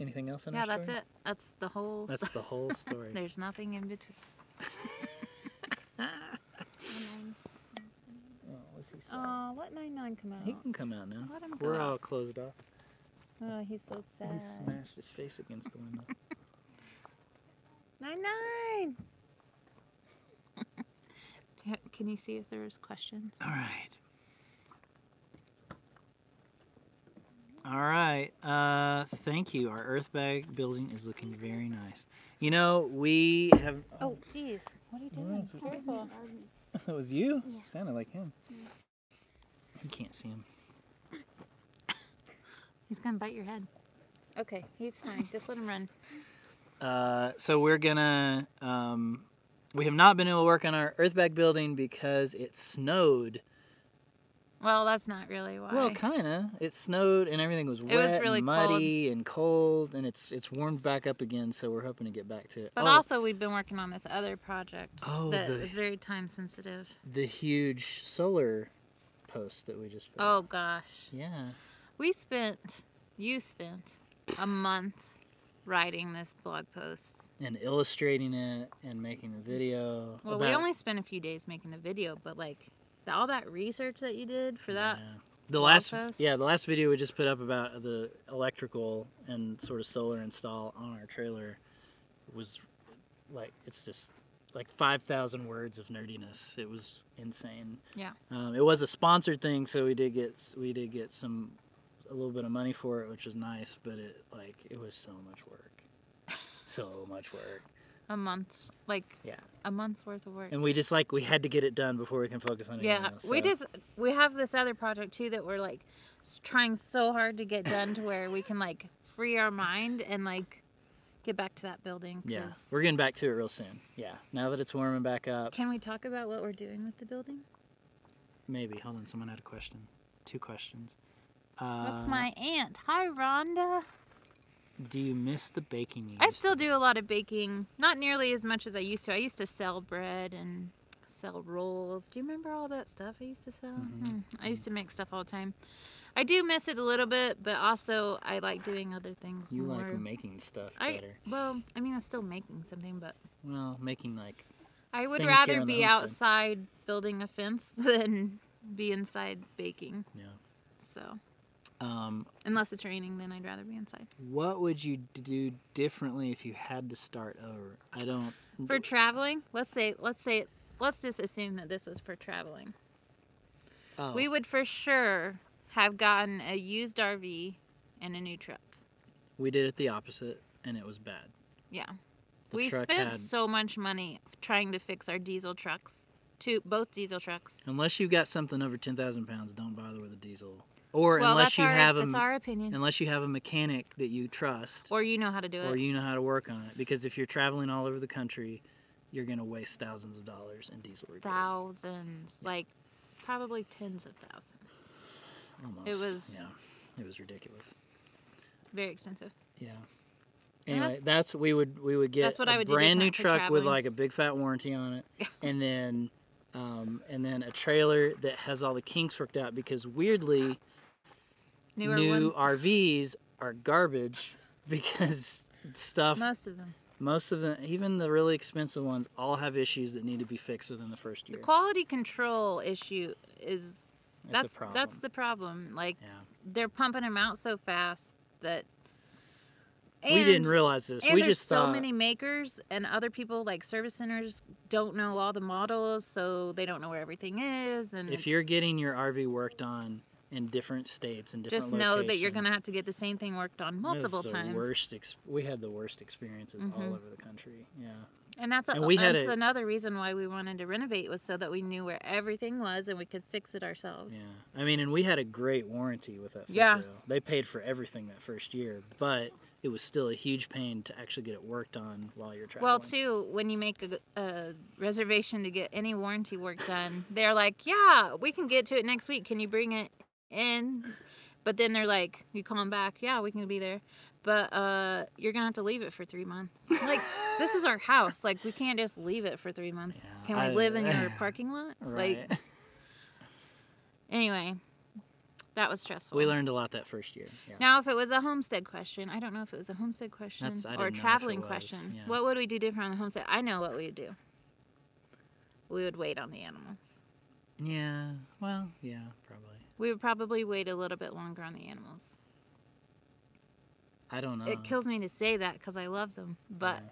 Speaker 1: Anything else in
Speaker 2: Yeah,
Speaker 1: our
Speaker 2: that's it. That's the whole.
Speaker 1: That's the whole story.
Speaker 2: There's nothing in between.
Speaker 1: oh, what's he?
Speaker 2: Oh, let nine nine come out?
Speaker 1: he can come out now.
Speaker 2: Let him
Speaker 1: We're
Speaker 2: go
Speaker 1: all
Speaker 2: out.
Speaker 1: closed off.
Speaker 2: Oh, he's so sad.
Speaker 1: He smashed his face against the window.
Speaker 2: Nine nine. Can you see if there was questions?
Speaker 1: All right. All right. Uh, thank you. Our earth bag building is looking very nice. You know, we have.
Speaker 2: Oh, jeez. What are you doing?
Speaker 1: What is it?
Speaker 2: Careful.
Speaker 1: that was you.
Speaker 3: Yeah.
Speaker 1: Sounded like him. You can't see him.
Speaker 2: He's gonna bite your head. Okay, he's fine. Just let him run.
Speaker 1: Uh, so we're gonna. Um, we have not been able to work on our earth bag building because it snowed.
Speaker 2: Well, that's not really why.
Speaker 1: Well, kinda. It snowed and everything was wet,
Speaker 2: was really
Speaker 1: and muddy, and cold, and it's it's warmed back up again. So we're hoping to get back to it.
Speaker 2: but
Speaker 1: Oh,
Speaker 2: also, we've been working on this other project
Speaker 1: Oh,
Speaker 2: that
Speaker 1: the-
Speaker 2: is very time sensitive.
Speaker 1: the huge solar post that we just put.
Speaker 2: Oh
Speaker 1: up.
Speaker 2: gosh,
Speaker 1: yeah.
Speaker 2: we spent, you spent, a month writing this blog post.
Speaker 1: And illustrating it and making the video.
Speaker 2: Well, we only spent a few days making the video, but like all that research that you did for that.
Speaker 1: Yeah. The last,
Speaker 2: post?
Speaker 1: yeah, the last video we just put up about the electrical and sort of solar install on our trailer was like it's just like five thousand words of nerdiness. It was insane.
Speaker 2: Yeah.
Speaker 1: Um, it was a sponsored thing, so we did get we did get some a little bit of money for it, which was nice. But it like it was so much work, so much work.
Speaker 2: A month, like
Speaker 1: Yeah.
Speaker 2: a month's worth of work.
Speaker 1: And we just like we had to get it done before we can focus on anything
Speaker 2: Yeah,
Speaker 1: else.
Speaker 2: we just we have this other project too that we're like trying so hard to get done to where we can like free our mind and like get back to that building.
Speaker 1: yeah we're getting back to it real soon. Yeah, now that it's warming back up.
Speaker 2: Can we talk about what we're doing with the building?
Speaker 1: Maybe. Hold on, someone had a question. Two questions. Uh,
Speaker 2: That's my aunt. Hi, Rhonda.
Speaker 1: Do you miss the baking?
Speaker 2: I still do a lot of baking, not nearly as much as I used to. I used to sell bread and sell rolls. Do you remember all that stuff I used to sell?
Speaker 1: Mm-hmm.
Speaker 2: Hmm. I used to make stuff all the time. I do miss it a little bit, but also I like doing other things
Speaker 1: You
Speaker 2: more.
Speaker 1: like making stuff
Speaker 2: I
Speaker 1: better.
Speaker 2: well, I mean, I'm still making something, but
Speaker 1: Well, making like
Speaker 2: I would rather be outside building a fence than be inside baking.
Speaker 1: yeah.
Speaker 2: So
Speaker 1: Um,
Speaker 2: unless it's raining, then I'd rather be inside.
Speaker 1: what would you do differently if you had to start over? I don't.
Speaker 2: For traveling, let's say, let's say, let's just assume that this was for traveling.
Speaker 1: Oh,
Speaker 2: We would for sure have gotten a used RV and a new truck.
Speaker 1: we did it the opposite, and it was bad.
Speaker 2: Yeah.
Speaker 1: The
Speaker 2: we spent
Speaker 1: had-
Speaker 2: so much money trying to fix our diesel trucks, two both diesel trucks.
Speaker 1: Unless you've got something over ten thousand pounds, don't bother with a diesel. Or
Speaker 2: well,
Speaker 1: unless you
Speaker 2: our
Speaker 1: have a
Speaker 2: that's our opinion.
Speaker 1: unless you have a mechanic that you trust.
Speaker 2: or you know how to do it.
Speaker 1: or you know how to work on it because if you're traveling all over the country you're gonna waste thousands of dollars in diesel repairs.
Speaker 2: Thousands, like probably tens of thousands.
Speaker 1: Almost.
Speaker 2: it was-
Speaker 1: yeah, it was ridiculous.
Speaker 2: Very expensive.
Speaker 1: Yeah. Anyway, that's we would we would get
Speaker 2: That's what
Speaker 1: a
Speaker 2: I would
Speaker 1: brand new truck with like a big fat warranty on it, and then um, and then a trailer that has all the kinks worked out because weirdly
Speaker 2: Newer
Speaker 1: new
Speaker 2: ones,
Speaker 1: RVs are garbage because stuff
Speaker 2: most of them.
Speaker 1: most of them even the really expensive ones all have issues that need to be fixed within the first year.
Speaker 2: The quality control issue is
Speaker 1: That's
Speaker 2: that's the problem. Like
Speaker 1: yeah.
Speaker 2: they're pumping them out so fast that.
Speaker 1: we didn't realize this.
Speaker 2: And
Speaker 1: we just
Speaker 2: so
Speaker 1: thought
Speaker 2: many makers and other people like service centers don't know all the models, so they don't know where everything is. And
Speaker 1: if you're getting your RV worked on in different states and different
Speaker 2: just know that you're gonna have to get the same thing worked on multiple
Speaker 1: the
Speaker 2: times.
Speaker 1: Worst ex- we had the worst experiences all
Speaker 2: Mhm.
Speaker 1: over the country. Yeah.
Speaker 2: And that's a,
Speaker 1: And we had
Speaker 2: that's
Speaker 1: a-
Speaker 2: another reason why we wanted to renovate was so that we knew where everything was and we could fix it ourselves.
Speaker 1: Yeah. I mean, and we had a great warranty with that.
Speaker 2: Yeah.
Speaker 1: Fusco. They paid for everything that first year, but it was still a huge pain to actually get it worked on while you're traveling.
Speaker 2: Well, too, when you make a, a reservation to get any warranty work done, they're like, "Yeah, we can get to it next week. Can you bring it in?" But then they're like, "You call them back? Yeah, we can be there, but uh, you're gonna have to leave it for three months. Like, this is our house. Like, we can't just leave it for three months.
Speaker 1: Yeah,
Speaker 2: Can we
Speaker 1: I-
Speaker 2: live in your parking lot?
Speaker 1: Right.
Speaker 2: Like, anyway, that was stressful.
Speaker 1: we learned a lot that first year. Yeah.
Speaker 2: Now, if it was a homestead question, I don't know if it was a homestead question or a
Speaker 1: didn't know if it
Speaker 2: traveling question.
Speaker 1: yeah.
Speaker 2: What would we do different on the homestead? I know what we would do. We would wait on the animals.
Speaker 1: Yeah. Well, yeah, probably.
Speaker 2: We would probably wait a little bit longer on the animals.
Speaker 1: I don't know.
Speaker 2: It kills me to say that because I love them, but
Speaker 1: Yeah.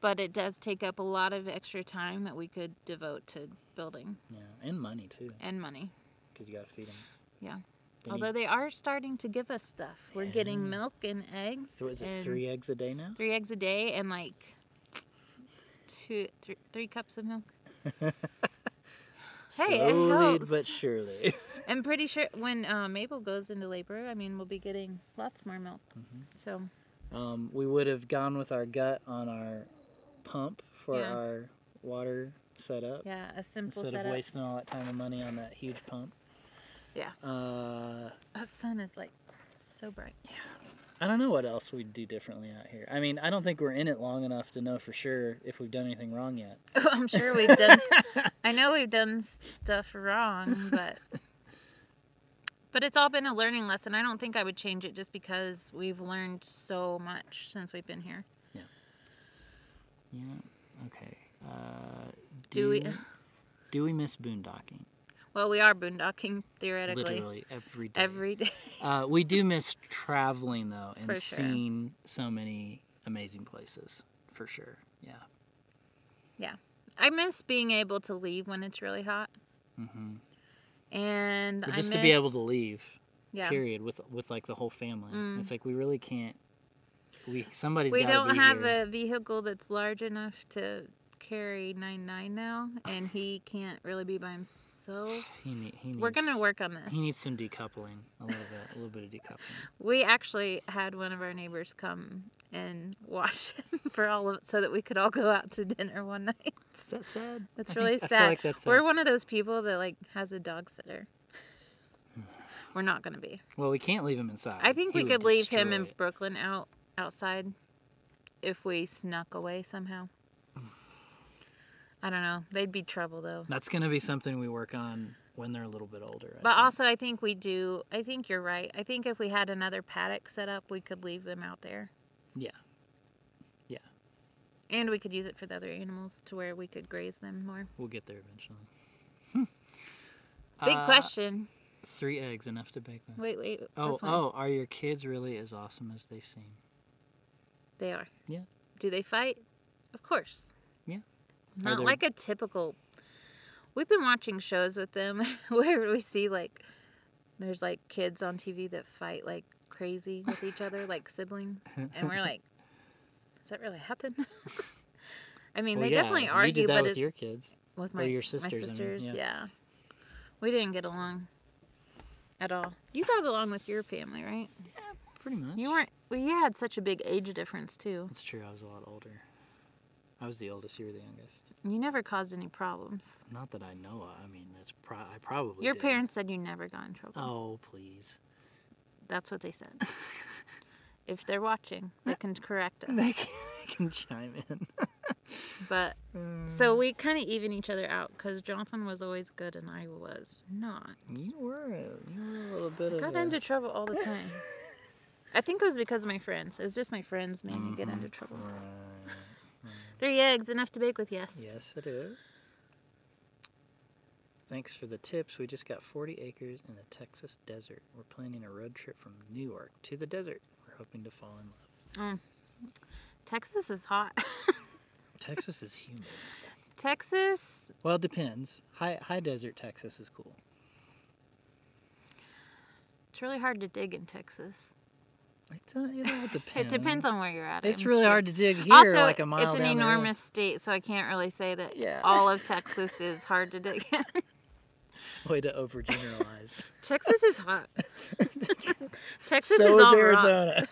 Speaker 2: but it does take up a lot of extra time that we could devote to building
Speaker 1: Yeah, and money too,
Speaker 2: and money.
Speaker 1: because you got to feed them.
Speaker 2: Yeah.
Speaker 1: They
Speaker 2: Although
Speaker 1: need,
Speaker 2: they are starting to give us stuff. We're getting milk and eggs.
Speaker 1: so is it three eggs a day now?
Speaker 2: three eggs a day and like two, three, three cups of milk. Hey, it
Speaker 1: Slowly but surely.
Speaker 2: I'm pretty sure when uh, Mabel goes into labor, I mean, we'll be getting lots more milk.
Speaker 1: Mm-hmm.
Speaker 2: So
Speaker 1: um, we would have gone with our gut on our pump for
Speaker 2: Yeah.
Speaker 1: our water setup
Speaker 2: yeah, a simple
Speaker 1: instead
Speaker 2: setup.
Speaker 1: of wasting all that time and money on that huge pump.
Speaker 2: Yeah.
Speaker 1: Uh,
Speaker 2: That sun is like so bright. Yeah.
Speaker 1: I don't know what else we'd do differently out here. I mean, I don't think we're in it long enough to know for sure if we've done anything wrong yet.
Speaker 2: I'm sure we've done. I know we've done stuff wrong, but but it's all been a learning lesson. I don't think I would change it just because we've learned so much since we've been here.
Speaker 1: Yeah. Yeah. Okay. Uh,
Speaker 2: Do we?
Speaker 1: do we miss boondocking?
Speaker 2: Well, we are boondocking theoretically
Speaker 1: Literally every day.
Speaker 2: every day.
Speaker 1: Uh, we do miss traveling though and
Speaker 2: sure.
Speaker 1: seeing so many amazing places for sure. Yeah. Yeah.
Speaker 2: I miss being able to leave when it's really hot,
Speaker 1: hmm
Speaker 2: and I
Speaker 1: just
Speaker 2: miss,
Speaker 1: to be able to leave.
Speaker 2: yeah.
Speaker 1: Period. With with like the whole family.
Speaker 2: Mm.
Speaker 1: It's like we really can't. We somebody's.
Speaker 2: we don't
Speaker 1: be
Speaker 2: have
Speaker 1: here.
Speaker 2: a vehicle that's large enough to carry nine nine now, and he can't really be by himself.
Speaker 1: He, need, he needs,
Speaker 2: We're gonna work on this.
Speaker 1: He needs some decoupling. A little bit. A little bit of decoupling.
Speaker 2: We actually had one of our neighbors come and watch him for all of so that we could all go out to dinner one night.
Speaker 1: Is that sad?
Speaker 2: That's really
Speaker 1: think- I feel
Speaker 2: sad.
Speaker 1: like that's
Speaker 2: We're one of those people that like has a dog sitter. We're not gonna be.
Speaker 1: Well, we can't leave him inside.
Speaker 2: I think
Speaker 1: He
Speaker 2: we could leave him in. Brooklyn out outside if we snuck away somehow. I don't know. They'd be trouble though.
Speaker 1: That's gonna be something we work on when they're a little bit older. I
Speaker 2: But
Speaker 1: think.
Speaker 2: also, I think we do. I think you're right. I think if we had another paddock set up, we could leave them out there.
Speaker 1: Yeah. Yeah.
Speaker 2: And we could use it for the other animals to where we could graze them more.
Speaker 1: we'll get there eventually.
Speaker 2: Big
Speaker 1: Uh,
Speaker 2: question.
Speaker 1: Three eggs enough to bake with.
Speaker 2: Wait, wait.
Speaker 1: Oh, oh, are your kids really as awesome as they seem?
Speaker 2: They are.
Speaker 1: Yeah.
Speaker 2: Do they fight? Of course. Not like a typical. We've been watching shows with them where we see like there's like kids on TV that fight like crazy with each other, like siblings, and we're like, does that really happen? I mean,
Speaker 1: Well,
Speaker 2: they
Speaker 1: yeah,
Speaker 2: definitely
Speaker 1: you
Speaker 2: argue,
Speaker 1: did that
Speaker 2: but
Speaker 1: with
Speaker 2: it,
Speaker 1: your kids.
Speaker 2: with
Speaker 1: or
Speaker 2: my
Speaker 1: your
Speaker 2: my
Speaker 1: sisters, I mean,
Speaker 2: sisters,
Speaker 1: yeah.
Speaker 2: yeah. We didn't get along at all. You got along with your family, right?
Speaker 1: Yeah, pretty much.
Speaker 2: You weren't. Well, you had such a big age difference too.
Speaker 1: That's true. I was a lot older. I was the oldest. You were the youngest.
Speaker 2: You never caused any problems.
Speaker 1: Not that I know of. I mean, it's pro- I probably
Speaker 2: Your
Speaker 1: did.
Speaker 2: parents said you never got in trouble.
Speaker 1: Oh please.
Speaker 2: That's what they said. if they're watching, they can correct us.
Speaker 1: They can, they can chime in.
Speaker 2: But so we kind of even each other out because Jonathan was always good and I was not.
Speaker 1: You were a, you were a little bit
Speaker 2: I
Speaker 1: of
Speaker 2: got
Speaker 1: a,
Speaker 2: into trouble all the time. I think it was because of my friends. It was just my friends made me get
Speaker 1: Mm-hmm.
Speaker 2: into trouble.
Speaker 1: Right.
Speaker 2: Three eggs, enough to bake with, yes.
Speaker 1: Yes, it is. Thanks for the tips. We just got 40 acres in the Texas desert. We're planning a road trip from New York to the desert. We're hoping to fall in love. Mm.
Speaker 2: Texas is hot.
Speaker 1: Texas is humid.
Speaker 2: Texas,
Speaker 1: Well, it depends. High high desert Texas is cool.
Speaker 2: it's really hard to dig in Texas.
Speaker 1: It, it all depends.
Speaker 2: It depends on where you're at.
Speaker 1: It's
Speaker 2: I'm
Speaker 1: really
Speaker 2: sure.
Speaker 1: hard to dig here,
Speaker 2: also,
Speaker 1: like a mile
Speaker 2: it's an
Speaker 1: down the road.
Speaker 2: enormous state, so I can't really say that
Speaker 1: Yeah.
Speaker 2: all of Texas is hard to dig in.
Speaker 1: Way to overgeneralize.
Speaker 2: Texas is hot. Texas
Speaker 1: so
Speaker 2: is
Speaker 1: is
Speaker 2: all rocks.
Speaker 1: Arizona.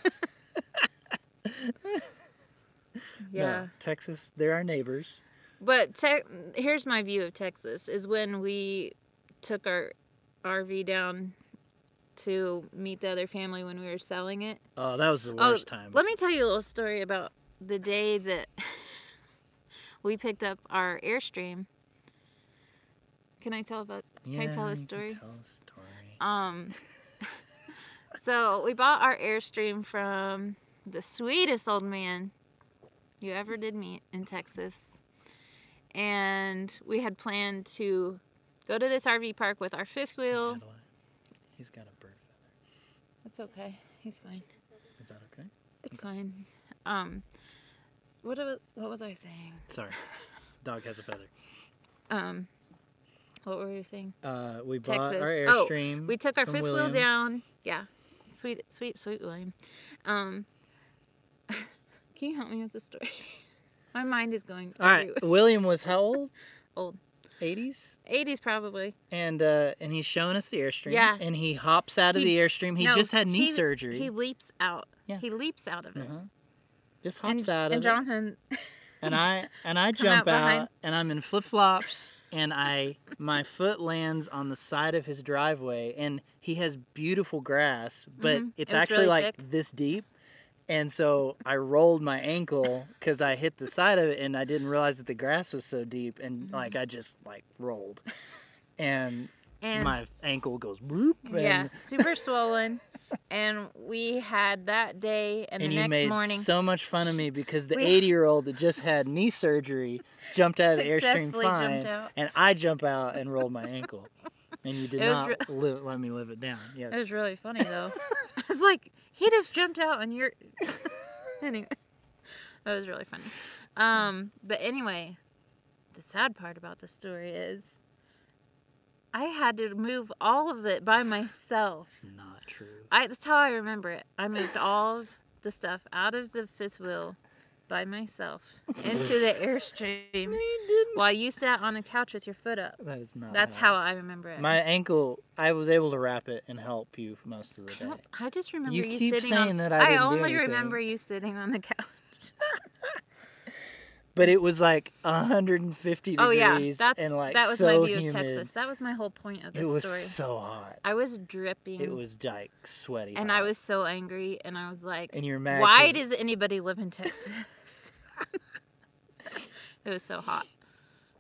Speaker 2: Yeah.
Speaker 1: No, Texas, they're our neighbors.
Speaker 2: But te- here's my view of Texas is when we took our RV down to meet the other family when we were selling it.
Speaker 1: Oh, that was the
Speaker 2: Oh,
Speaker 1: worst time.
Speaker 2: Let me tell you a little story about the day that we picked up our Airstream. Can I tell about can I tell this story?
Speaker 1: Tell a story.
Speaker 2: Um so we bought our Airstream from the sweetest old man you ever did meet in Texas. And we had planned to go to this RV park with our fifth wheel.
Speaker 1: He's got a.
Speaker 2: It's okay. He's fine.
Speaker 1: Is that okay?
Speaker 2: It's fine. Um what was, what was I saying?
Speaker 1: Sorry. Dog has a feather.
Speaker 2: Um what were you saying?
Speaker 1: Uh, we bought
Speaker 2: Texas.
Speaker 1: our
Speaker 2: Oh, We took our fifth wheel down. Yeah. Sweet, sweet, sweet William. Um, can you help me with the story? My mind is going.
Speaker 1: All right. William was how old?
Speaker 2: Old.
Speaker 1: 80s?
Speaker 2: 80s probably.
Speaker 1: And uh, and he's showing us the Airstream.
Speaker 2: Yeah.
Speaker 1: And he hops out of
Speaker 2: He-
Speaker 1: the Airstream. He
Speaker 2: No,
Speaker 1: just had knee
Speaker 2: he-
Speaker 1: surgery.
Speaker 2: He leaps out.
Speaker 1: Yeah.
Speaker 2: He leaps out of it.
Speaker 1: uh-huh. Just hops
Speaker 2: And,
Speaker 1: out of
Speaker 2: and
Speaker 1: it.
Speaker 2: Jonathan,
Speaker 1: and I and I jump
Speaker 2: out
Speaker 1: out, and I'm in flip flops and I my foot lands on the side of his driveway and he has beautiful grass, but
Speaker 2: Mhm.
Speaker 1: it's
Speaker 2: It
Speaker 1: actually
Speaker 2: really
Speaker 1: like
Speaker 2: thick.
Speaker 1: this deep. And so I rolled my ankle because I hit the side of it and I didn't realize that the grass was so deep and
Speaker 2: Mm-hmm.
Speaker 1: like I just like rolled. And,
Speaker 2: and
Speaker 1: my ankle goes and,
Speaker 2: yeah, super swollen. And we had that day and,
Speaker 1: and
Speaker 2: the
Speaker 1: you
Speaker 2: next
Speaker 1: made
Speaker 2: morning.
Speaker 1: so much fun of me because the 80 year old that just had knee surgery jumped out of the airstream fine, and I jump out and rolled my ankle, and you did not
Speaker 2: re-
Speaker 1: let me live it down. Yes.
Speaker 2: It was really funny though. I was like, he just jumped out and you're anyway. That was really funny. Um, but anyway, the sad part about the story is I had to move all of it by myself.
Speaker 1: it's not true.
Speaker 2: I that's how I remember it. I moved all of the stuff out of the fifth wheel by myself into the airstream
Speaker 1: No, you didn't.
Speaker 2: while you sat on the couch with your foot up.
Speaker 1: That is not.
Speaker 2: That's how I remember it.
Speaker 1: My ankle. I was able to wrap it and help you most of the
Speaker 2: I,
Speaker 1: day.
Speaker 2: don't- I just remember
Speaker 1: You
Speaker 2: you,
Speaker 1: keep
Speaker 2: sitting
Speaker 1: saying
Speaker 2: on.
Speaker 1: that I do
Speaker 2: only remember you sitting on the couch.
Speaker 1: But it was like 150
Speaker 2: Oh yeah,
Speaker 1: degrees
Speaker 2: that's
Speaker 1: and like
Speaker 2: that was
Speaker 1: so
Speaker 2: my view
Speaker 1: humid.
Speaker 2: of Texas. That was my whole point of this story.
Speaker 1: It was
Speaker 2: story.
Speaker 1: so hot.
Speaker 2: I was dripping.
Speaker 1: It was like sweaty.
Speaker 2: and I was so angry, and I was like,
Speaker 1: And you're mad.
Speaker 2: "Why does anybody live in Texas?" it was so hot.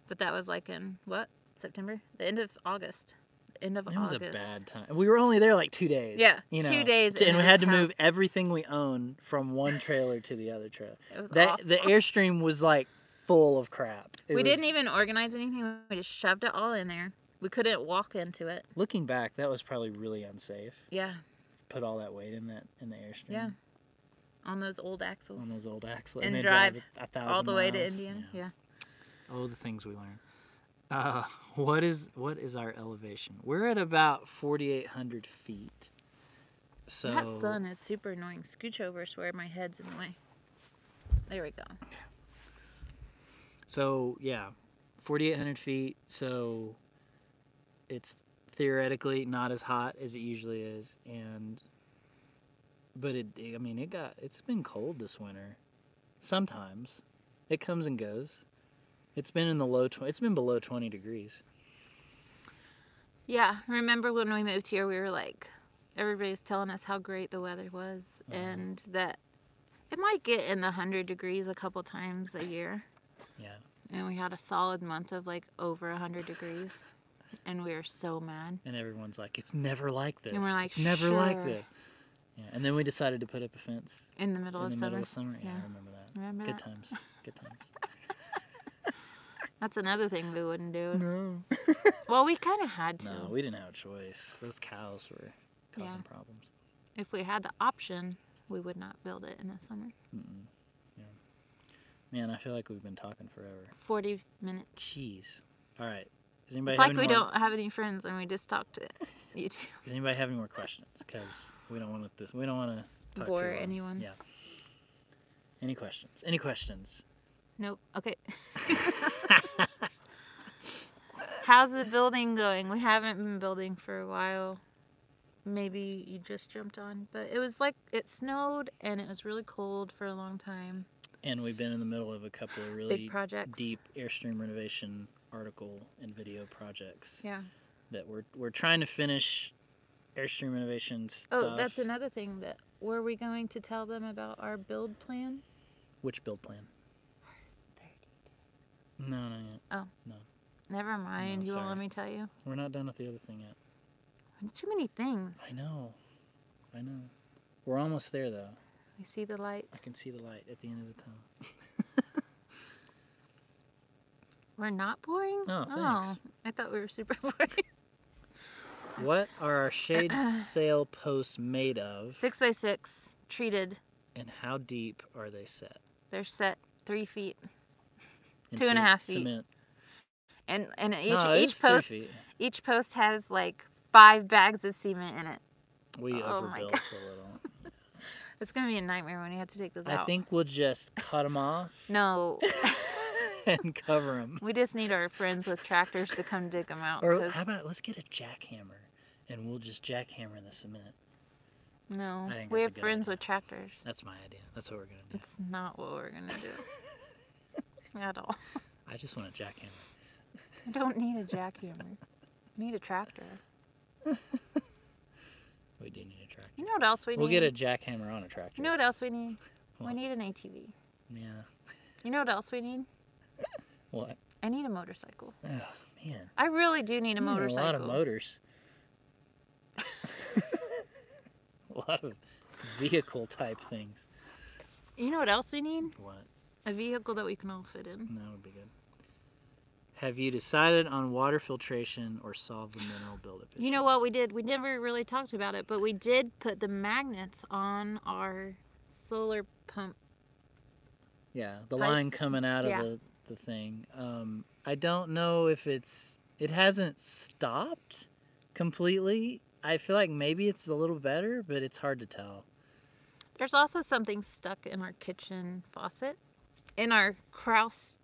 Speaker 2: But that was like in what September, the end of August, end of
Speaker 1: It was a bad time. We were only there like two days.
Speaker 2: Yeah,
Speaker 1: you know,
Speaker 2: two days,
Speaker 1: t- and
Speaker 2: and
Speaker 1: we had to move everything we own from one trailer to the other trailer.
Speaker 2: It was
Speaker 1: That
Speaker 2: awful.
Speaker 1: the airstream was like full of crap. It
Speaker 2: we
Speaker 1: was-
Speaker 2: didn't even organize anything. We just shoved it all in there. We couldn't walk into it.
Speaker 1: Looking back, that was probably really unsafe.
Speaker 2: Yeah,
Speaker 1: Put all that weight in that in the airstream.
Speaker 2: yeah. On those old axles.
Speaker 1: On those old axles
Speaker 2: And
Speaker 1: then
Speaker 2: drive
Speaker 1: a thousand
Speaker 2: all the way to
Speaker 1: miles.
Speaker 2: Indiana. Yeah.
Speaker 1: Oh, the things we learned. Uh, what is what is our elevation? We're at about forty eight hundred feet. So
Speaker 2: That sun is super annoying. Scooch over, swear my head's in the way. There we go.
Speaker 1: So yeah, forty eight hundred feet. So it's theoretically not as hot as it usually is, and but it. I mean, it got. It's been cold this winter. Sometimes It comes and goes. It's been in the low. Tw- it's been below twenty degrees.
Speaker 2: Yeah, remember when we moved here, we were like, everybody was telling us how great the weather was,
Speaker 1: Uh-huh.
Speaker 2: and that it might get in the 100 degrees a couple times a year.
Speaker 1: Yeah.
Speaker 2: And we had a solid month of like over 100 degrees, and we were so mad.
Speaker 1: And everyone's like, it's never like this.
Speaker 2: And we're like,
Speaker 1: it's never like this. Yeah. And then we decided to put up a fence
Speaker 2: In the middle
Speaker 1: in
Speaker 2: of
Speaker 1: the
Speaker 2: summer.
Speaker 1: middle of summer. Yeah, I remember that.
Speaker 2: Remember
Speaker 1: Good
Speaker 2: that?
Speaker 1: times. Good times.
Speaker 2: That's another thing we wouldn't do.
Speaker 1: No.
Speaker 2: Well, we kind of had to.
Speaker 1: No, we didn't have a choice. Those cows were causing
Speaker 2: Yeah.
Speaker 1: problems.
Speaker 2: If we had the option, we would not build it in the summer. Yeah.
Speaker 1: Man, I feel like we've been talking forever.
Speaker 2: 40 minutes.
Speaker 1: Jeez. All right. Does anybody
Speaker 2: It's like we
Speaker 1: more,
Speaker 2: don't have any friends and we just talked to you two.
Speaker 1: Does anybody have any more questions? Because we don't want this. We don't want to
Speaker 2: Bore anyone.
Speaker 1: Yeah. Any questions? Any questions?
Speaker 2: Nope. Okay. How's the building going? We haven't been building for a while. Maybe you just jumped on, but it was like it snowed and it was really cold for a long time.
Speaker 1: And we've been in the middle of a couple of really Big
Speaker 2: projects.
Speaker 1: deep airstream renovation article and video projects
Speaker 2: Yeah.
Speaker 1: that we're we're trying to finish airstream renovation oh, stuff.
Speaker 2: Oh, that's another thing that were we going to tell them about our build plan?
Speaker 1: Which build plan? No, not yet. Oh. No.
Speaker 2: Never mind. you won't let me tell you.
Speaker 1: We're not done with the other thing yet.
Speaker 2: Too many things.
Speaker 1: I know. I know. We're almost there though.
Speaker 2: We see the light.
Speaker 1: I can see the light at the end of the tunnel.
Speaker 2: We're not boring.
Speaker 1: Oh, oh, thanks.
Speaker 2: I thought we were super boring.
Speaker 1: What are our shade sail posts made of?
Speaker 2: six by six, treated.
Speaker 1: And how deep are they set?
Speaker 2: They're set three feet, Two and a half feet.
Speaker 1: Cement.
Speaker 2: and and each
Speaker 1: no,
Speaker 2: each post each post has like five bags of cement in it.
Speaker 1: We
Speaker 2: Oh
Speaker 1: overbuilt a little.
Speaker 2: It's gonna be a nightmare when you have to take those
Speaker 1: I
Speaker 2: out.
Speaker 1: I think we'll just cut them off
Speaker 2: no,
Speaker 1: and cover them.
Speaker 2: we just need our friends with tractors to come dig them out.
Speaker 1: Or
Speaker 2: 'cause-
Speaker 1: how about let's get a jackhammer and we'll just jackhammer the cement.
Speaker 2: no, we have friends
Speaker 1: idea.
Speaker 2: with tractors.
Speaker 1: That's my idea. That's what we're gonna do.
Speaker 2: It's not what we're gonna do at all.
Speaker 1: I just want a jackhammer.
Speaker 2: I don't need a jackhammer. I need a tractor.
Speaker 1: We do need a tractor.
Speaker 2: You know what else we need?
Speaker 1: We'll get a jackhammer on a tractor.
Speaker 2: You know what else we need?
Speaker 1: What?
Speaker 2: We need an ATV.
Speaker 1: Yeah.
Speaker 2: You know what else we need?
Speaker 1: What?
Speaker 2: I need a motorcycle.
Speaker 1: Oh man.
Speaker 2: I really do need a motorcycle.
Speaker 1: A lot of motors. a lot of vehicle type things.
Speaker 2: You know what else we need?
Speaker 1: What?
Speaker 2: A vehicle that we can all fit in.
Speaker 1: That would be good. Have you decided on water filtration or solve the mineral buildup issue?
Speaker 2: You know what we did? We never really talked about it, but we did put the magnets on our solar pump.
Speaker 1: Yeah, the line coming out of
Speaker 2: Yeah.
Speaker 1: the, the thing. Um, I don't know if it's. It hasn't stopped completely. I feel like maybe it's a little better, but it's hard to tell.
Speaker 2: There's also something stuck in our kitchen faucet, in our Kraus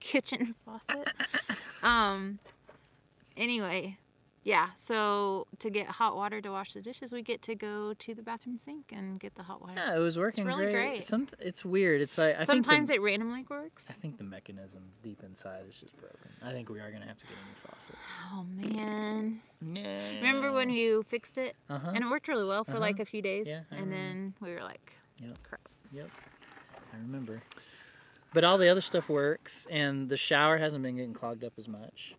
Speaker 2: kitchen faucet. um. Anyway, yeah. So to get hot water to wash the dishes, we get to go to the bathroom sink and get the hot water.
Speaker 1: Yeah, it was working
Speaker 2: really
Speaker 1: great.
Speaker 2: great.
Speaker 1: Some, it's weird. It's like I
Speaker 2: Sometimes
Speaker 1: think
Speaker 2: it randomly works.
Speaker 1: I think the mechanism deep inside is just broken. I think we are gonna have to get a new faucet.
Speaker 2: Oh man!
Speaker 1: No.
Speaker 2: Remember when you fixed it
Speaker 1: Uh huh.
Speaker 2: and it worked really well for
Speaker 1: Uh-huh.
Speaker 2: like a few days,
Speaker 1: Yeah, I
Speaker 2: and
Speaker 1: remember.
Speaker 2: then we were like,
Speaker 1: Yep.
Speaker 2: crap.
Speaker 1: Yep. I remember. But all the other stuff works, and the shower hasn't been getting clogged up as much.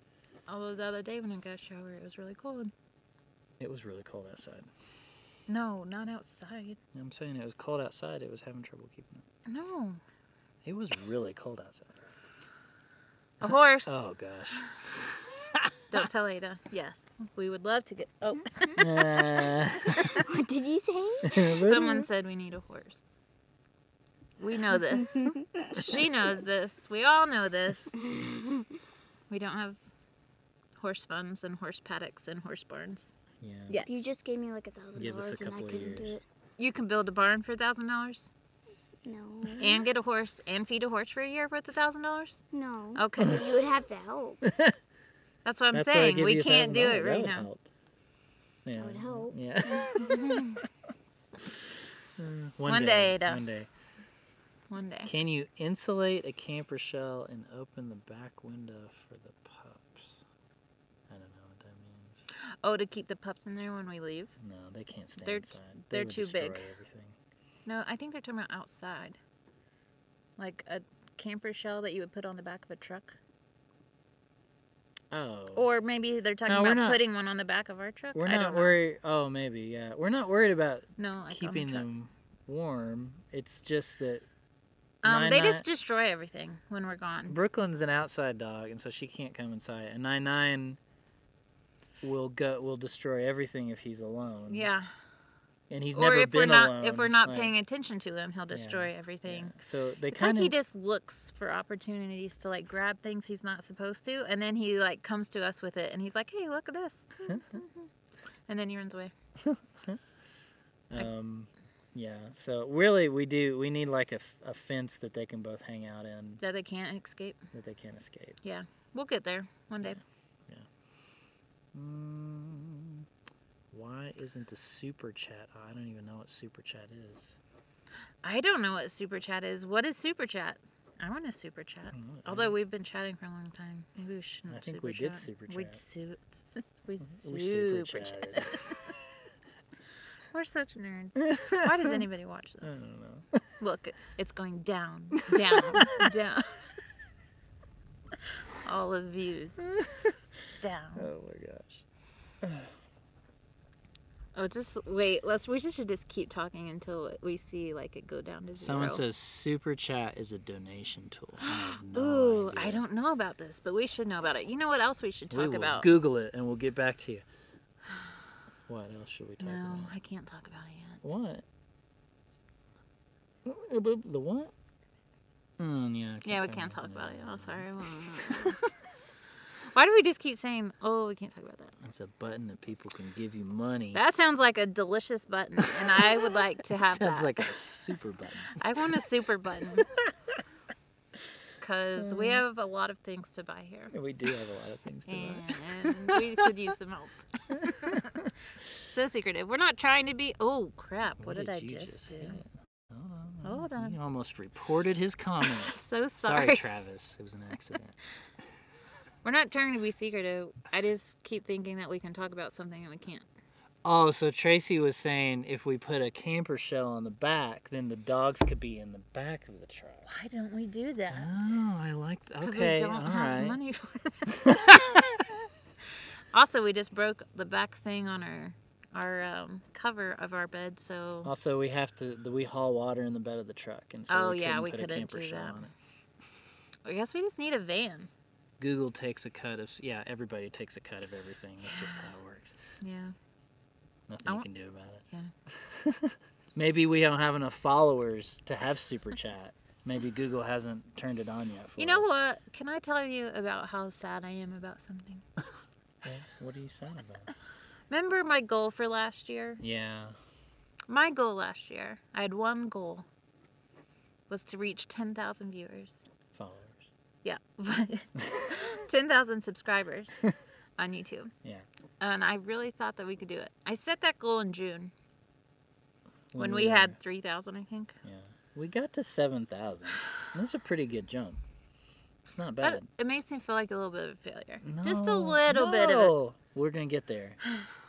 Speaker 2: Although the other day when I got a shower, it was really cold.
Speaker 1: It was really cold outside.
Speaker 2: No, not outside.
Speaker 1: I'm saying it was cold outside. It was having trouble keeping it.
Speaker 2: No,
Speaker 1: It was really cold outside.
Speaker 2: a horse.
Speaker 1: Oh gosh.
Speaker 2: Don't tell Ada. Yes, we would love to get. Oh,
Speaker 1: Uh,
Speaker 3: What did you say?
Speaker 2: someone said we need a horse. We know this. she knows this. We all know this. We don't have horse funds and horse paddocks and horse barns.
Speaker 1: yeah.
Speaker 2: Yet.
Speaker 3: You just gave me like a thousand
Speaker 1: Give us a
Speaker 3: dollars and I couldn't do it.
Speaker 2: You can build a barn for a thousand dollars
Speaker 3: No.
Speaker 2: and get a horse and feed a horse for a year worth a thousand dollars.
Speaker 3: No.
Speaker 2: Okay,
Speaker 3: You would have to help.
Speaker 2: that's what I'm
Speaker 1: That's
Speaker 2: saying.
Speaker 1: give
Speaker 2: We can't do it right now.
Speaker 1: help. Yeah.
Speaker 3: would help.
Speaker 1: Yeah. Uh, one,
Speaker 2: One day, Ada.
Speaker 1: One day.
Speaker 2: One day.
Speaker 1: Can you insulate a camper shell and open the back window for the pups? I don't know what that means.
Speaker 2: Oh, to keep the pups in there when we leave?
Speaker 1: No, they can't stay
Speaker 2: They're-
Speaker 1: inside. They
Speaker 2: they're too big.
Speaker 1: Everything.
Speaker 2: No, I think they're talking about outside. Like a camper shell that you would put on the back of a truck.
Speaker 1: Oh.
Speaker 2: Or maybe they're talking
Speaker 1: No,
Speaker 2: about
Speaker 1: not-
Speaker 2: putting one on the back of our truck.
Speaker 1: we're
Speaker 2: I
Speaker 1: not worried. Oh, maybe yeah. We're not worried about
Speaker 2: No, like
Speaker 1: keeping
Speaker 2: the
Speaker 1: them warm. It's just that
Speaker 2: Um,
Speaker 1: Nine
Speaker 2: they
Speaker 1: Nine-
Speaker 2: just destroy everything when we're gone.
Speaker 1: Brooklyn's an outside dog, and so she can't come inside. And nine nine will go will destroy everything if he's alone.
Speaker 2: Yeah.
Speaker 1: And he's
Speaker 2: or
Speaker 1: never
Speaker 2: if
Speaker 1: been
Speaker 2: we're not
Speaker 1: alone.
Speaker 2: if we're not
Speaker 1: like,
Speaker 2: paying attention to him, he'll destroy
Speaker 1: yeah.
Speaker 2: everything.
Speaker 1: So they
Speaker 2: It's like he just looks for opportunities to like grab things he's not supposed to, and then he like comes to us with it, and he's like, "Hey, look at this," and then he runs away.
Speaker 1: um, yeah. So really, we do we need like a, a fence that they can both hang out in
Speaker 2: That they can't escape.
Speaker 1: that they can't escape.
Speaker 2: Yeah, we'll get there one day.
Speaker 1: Mm, why isn't the super chat? I don't even know what super chat is.
Speaker 2: I don't know what super chat is. What is super chat? I want a super chat. Although we've been chatting for a long time, maybe we shouldn't.
Speaker 1: I think
Speaker 2: super
Speaker 1: we did
Speaker 2: chat.
Speaker 1: super
Speaker 2: We
Speaker 1: chat.
Speaker 2: su- we
Speaker 1: We
Speaker 2: super,
Speaker 1: super
Speaker 2: chat.
Speaker 1: chatted.
Speaker 2: We're such nerds. Why does anybody watch this?
Speaker 1: I don't know.
Speaker 2: Look, it's going down, down, down. All of the views down.
Speaker 1: Oh my gosh.
Speaker 2: Oh, just wait. Let's. We should just keep talking until we see like it go down to zero.
Speaker 1: Someone says super chat is a donation tool. I no
Speaker 2: Ooh,
Speaker 1: idea.
Speaker 2: I don't know about this, but we should know about it. You know what else we should talk
Speaker 1: we
Speaker 2: talk
Speaker 1: will
Speaker 2: about?
Speaker 1: Google it and we'll get back to you. What else should we talk
Speaker 2: no,
Speaker 1: about?
Speaker 2: I can't talk about it yet.
Speaker 1: What? The what? Oh, yeah.
Speaker 2: Yeah, we can't talk about it.
Speaker 1: that.
Speaker 2: Oh, sorry. Why do we just keep saying, "Oh, we can't talk about that"?
Speaker 1: It's a button that people can give you money.
Speaker 2: That sounds like a delicious button, and I would like to have
Speaker 1: Sounds
Speaker 2: that.
Speaker 1: like a super button.
Speaker 2: I want a super button because we mm. have a lot of things to buy here,
Speaker 1: We do have a lot of things to buy.
Speaker 2: and we could use some help. so secretive. We're not trying to be. Oh crap! What, did, I
Speaker 1: you
Speaker 2: just, do?
Speaker 1: on.
Speaker 2: Hold on.
Speaker 1: He almost reported his comment.
Speaker 2: So
Speaker 1: Sorry,
Speaker 2: sorry.
Speaker 1: Travis. It was an accident.
Speaker 2: We're not trying to be secretive. I just keep thinking that we can talk about something and we can't.
Speaker 1: Oh, so Tracy was saying if we put a camper shell on the back, then the dogs could be in the back of the truck.
Speaker 2: Why don't we do that?
Speaker 1: Oh, I like that. Okay,
Speaker 2: we don't
Speaker 1: all
Speaker 2: have
Speaker 1: right.
Speaker 2: money for that. also, we just broke the back thing on our our um, cover of our bed, so
Speaker 1: Also, we have to we haul water in the bed of the truck, and so
Speaker 2: Oh,
Speaker 1: we
Speaker 2: yeah, we
Speaker 1: put
Speaker 2: couldn't
Speaker 1: a camper
Speaker 2: do
Speaker 1: shell
Speaker 2: that.
Speaker 1: on it.
Speaker 2: I guess we just need a van.
Speaker 1: Google takes a cut of yeah. Everybody takes a cut of everything. That's just how it works.
Speaker 2: Yeah.
Speaker 1: Nothing you can do about it.
Speaker 2: Yeah.
Speaker 1: Maybe we don't have enough followers to have super chat. Maybe Google hasn't turned it on yet. For
Speaker 2: You know
Speaker 1: us.
Speaker 2: what? Can I tell you about how sad I am about something?
Speaker 1: Yeah, What are you sad about?
Speaker 2: Remember my goal for last year?
Speaker 1: Yeah.
Speaker 2: My goal last year, I had one goal, was to reach 10,000 viewers.
Speaker 1: Followers.
Speaker 2: Yeah, but 10,000 subscribers on YouTube.
Speaker 1: Yeah.
Speaker 2: And I really thought that we could do it. I set that goal in June when, we,
Speaker 1: were-
Speaker 2: had 3,000, I think.
Speaker 1: Yeah. We got to seven thousand. That's a pretty good jump. It's not
Speaker 2: But
Speaker 1: bad.
Speaker 2: it makes me feel like a little bit of a failure. No, Just a
Speaker 1: No,
Speaker 2: little bit of it.
Speaker 1: We're gonna get there.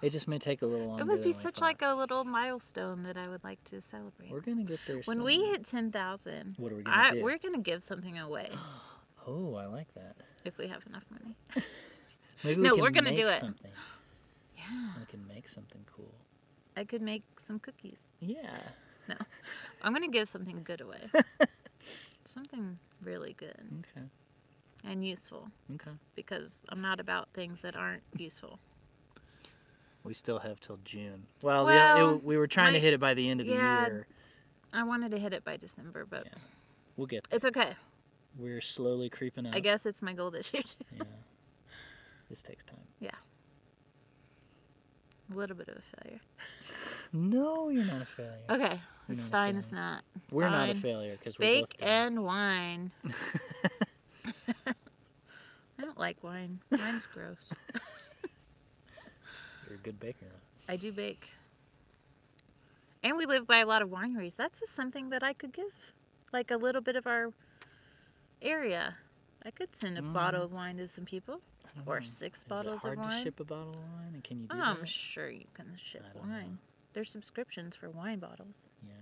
Speaker 1: It just may take a little longer.
Speaker 2: It would be such like a little milestone that I would like to celebrate.
Speaker 1: We're gonna get there.
Speaker 2: When
Speaker 1: soon.
Speaker 2: we hit 10,000,
Speaker 1: What are we gonna
Speaker 2: I,
Speaker 1: do?
Speaker 2: we're going to give something away
Speaker 1: Oh, I like that.
Speaker 2: if we have enough money.
Speaker 1: Maybe
Speaker 2: No,
Speaker 1: we can
Speaker 2: we're gonna
Speaker 1: make
Speaker 2: do it.
Speaker 1: Something.
Speaker 2: Yeah.
Speaker 1: We can make something cool.
Speaker 2: I could make some cookies.
Speaker 1: Yeah.
Speaker 2: No. I'm going to give something good away. something really good
Speaker 1: Okay.
Speaker 2: and useful
Speaker 1: Okay.
Speaker 2: because I'm not about things that aren't useful.
Speaker 1: We still have till June. Well,
Speaker 2: Well,
Speaker 1: yeah, it, we were trying to hit it by the end of the
Speaker 2: yeah,
Speaker 1: year.
Speaker 2: I wanted to hit it by December, but
Speaker 1: Yeah. We'll get there.
Speaker 2: it's okay.
Speaker 1: We're slowly creeping up.
Speaker 2: I guess it's my goal this year. too.
Speaker 1: Yeah. This takes time. Yeah.
Speaker 2: A little bit of a failure.
Speaker 1: No, you're not a failure.
Speaker 2: Okay,
Speaker 1: You're
Speaker 2: it's fine. It's not.
Speaker 1: We're not a failure because we're
Speaker 2: Bake and wine. I don't like wine. Wine's gross.
Speaker 1: You're a good baker.
Speaker 2: I do bake. And we live by a lot of wineries. That's just something that I could give. like a little bit of our area. I could send a
Speaker 1: Mm.
Speaker 2: bottle of wine to some people, or
Speaker 1: um,
Speaker 2: six
Speaker 1: Is it
Speaker 2: bottles
Speaker 1: hard to ship a bottle of wine? And can you do
Speaker 2: I'm
Speaker 1: that?
Speaker 2: sure you can ship
Speaker 1: don't know.
Speaker 2: wine. There's subscriptions for wine bottles,
Speaker 1: Yeah.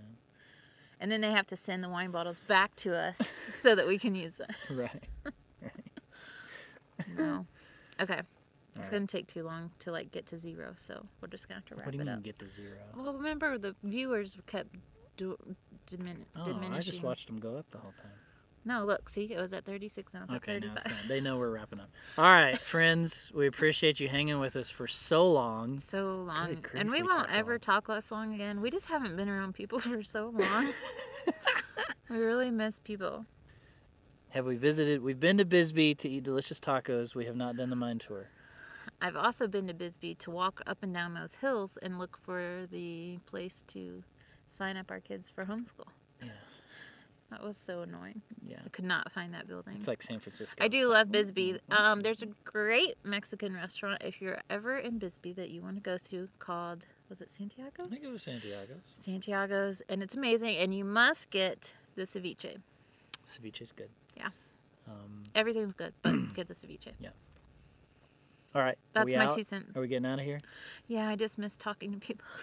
Speaker 2: and then they have to send the wine bottles back to us so that we can use them.
Speaker 1: Right.
Speaker 2: No. Okay. It's
Speaker 1: Alright.
Speaker 2: gonna take too long to like get to zero, so we're just gonna have to wrap it up.
Speaker 1: What do you mean
Speaker 2: up.
Speaker 1: get to zero?
Speaker 2: Well, remember the viewers kept do- dimin-
Speaker 1: Oh,
Speaker 2: diminishing.
Speaker 1: I just watched them go up the whole time.
Speaker 2: No, look, see, it was at 36 now it's
Speaker 1: Okay,
Speaker 2: at
Speaker 1: now
Speaker 2: 35.
Speaker 1: it's gone. They know we're wrapping up. All right, friends, we appreciate you hanging with us for so long.
Speaker 2: so long,
Speaker 1: grief,
Speaker 2: and we
Speaker 1: we
Speaker 2: won't ever
Speaker 1: long.
Speaker 2: talk less long again. We just haven't been around people for so long. we really miss people.
Speaker 1: Have we visited? We've been to Bisbee to eat delicious tacos. We have not done the mine tour.
Speaker 2: I've also been to Bisbee to walk up and down those hills and look for the place to sign up our kids for homeschool. That was so annoying.
Speaker 1: Yeah.
Speaker 2: I could not find that building.
Speaker 1: It's like San Francisco.
Speaker 2: I do love Bisbee. Um, there's a great Mexican restaurant if you're ever in Bisbee that you want to go to called was it Santiago's?
Speaker 1: I think it was Santiago's.
Speaker 2: Santiago's, and it's amazing. And you must get the ceviche.
Speaker 1: Ceviche's good.
Speaker 2: Yeah.
Speaker 1: Um,
Speaker 2: Everything's good, but get the ceviche. Yeah.
Speaker 1: All right.
Speaker 2: That's my
Speaker 1: out?
Speaker 2: two cents.
Speaker 1: Are we getting out of here?
Speaker 2: Yeah, I just miss talking to people.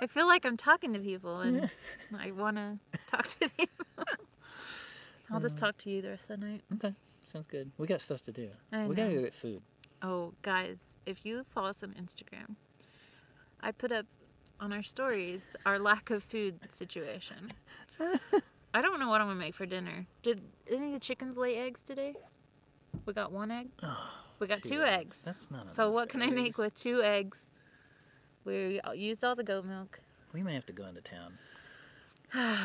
Speaker 2: I feel like I'm talking to people, and I want to talk to people. I'll just uh, talk to you the rest of the night.
Speaker 1: Okay. Sounds good. We got stuff to do.
Speaker 2: I
Speaker 1: we gotta go get food.
Speaker 2: Oh, guys, if you follow us on Instagram, I put up on our stories our lack of food situation. I don't know what I'm gonna make for dinner. Did any of the chickens lay eggs today? We got one egg. Oh, we got two, eggs.
Speaker 1: That's not.
Speaker 2: So
Speaker 1: enough
Speaker 2: what can I make with two eggs? We uh, used all the goat milk.
Speaker 1: We may have to go into town.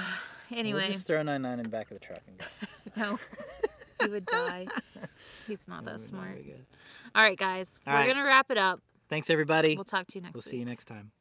Speaker 2: Anyway,
Speaker 1: We'll just throw 99 in the back of the truck and go.
Speaker 2: no, he would die. He's not
Speaker 1: That
Speaker 2: that
Speaker 1: would not
Speaker 2: smart. All right, guys,
Speaker 1: All
Speaker 2: we're
Speaker 1: right.
Speaker 2: gonna wrap it up.
Speaker 1: Thanks, everybody.
Speaker 2: We'll talk to you next
Speaker 1: We'll
Speaker 2: week.
Speaker 1: see you next time.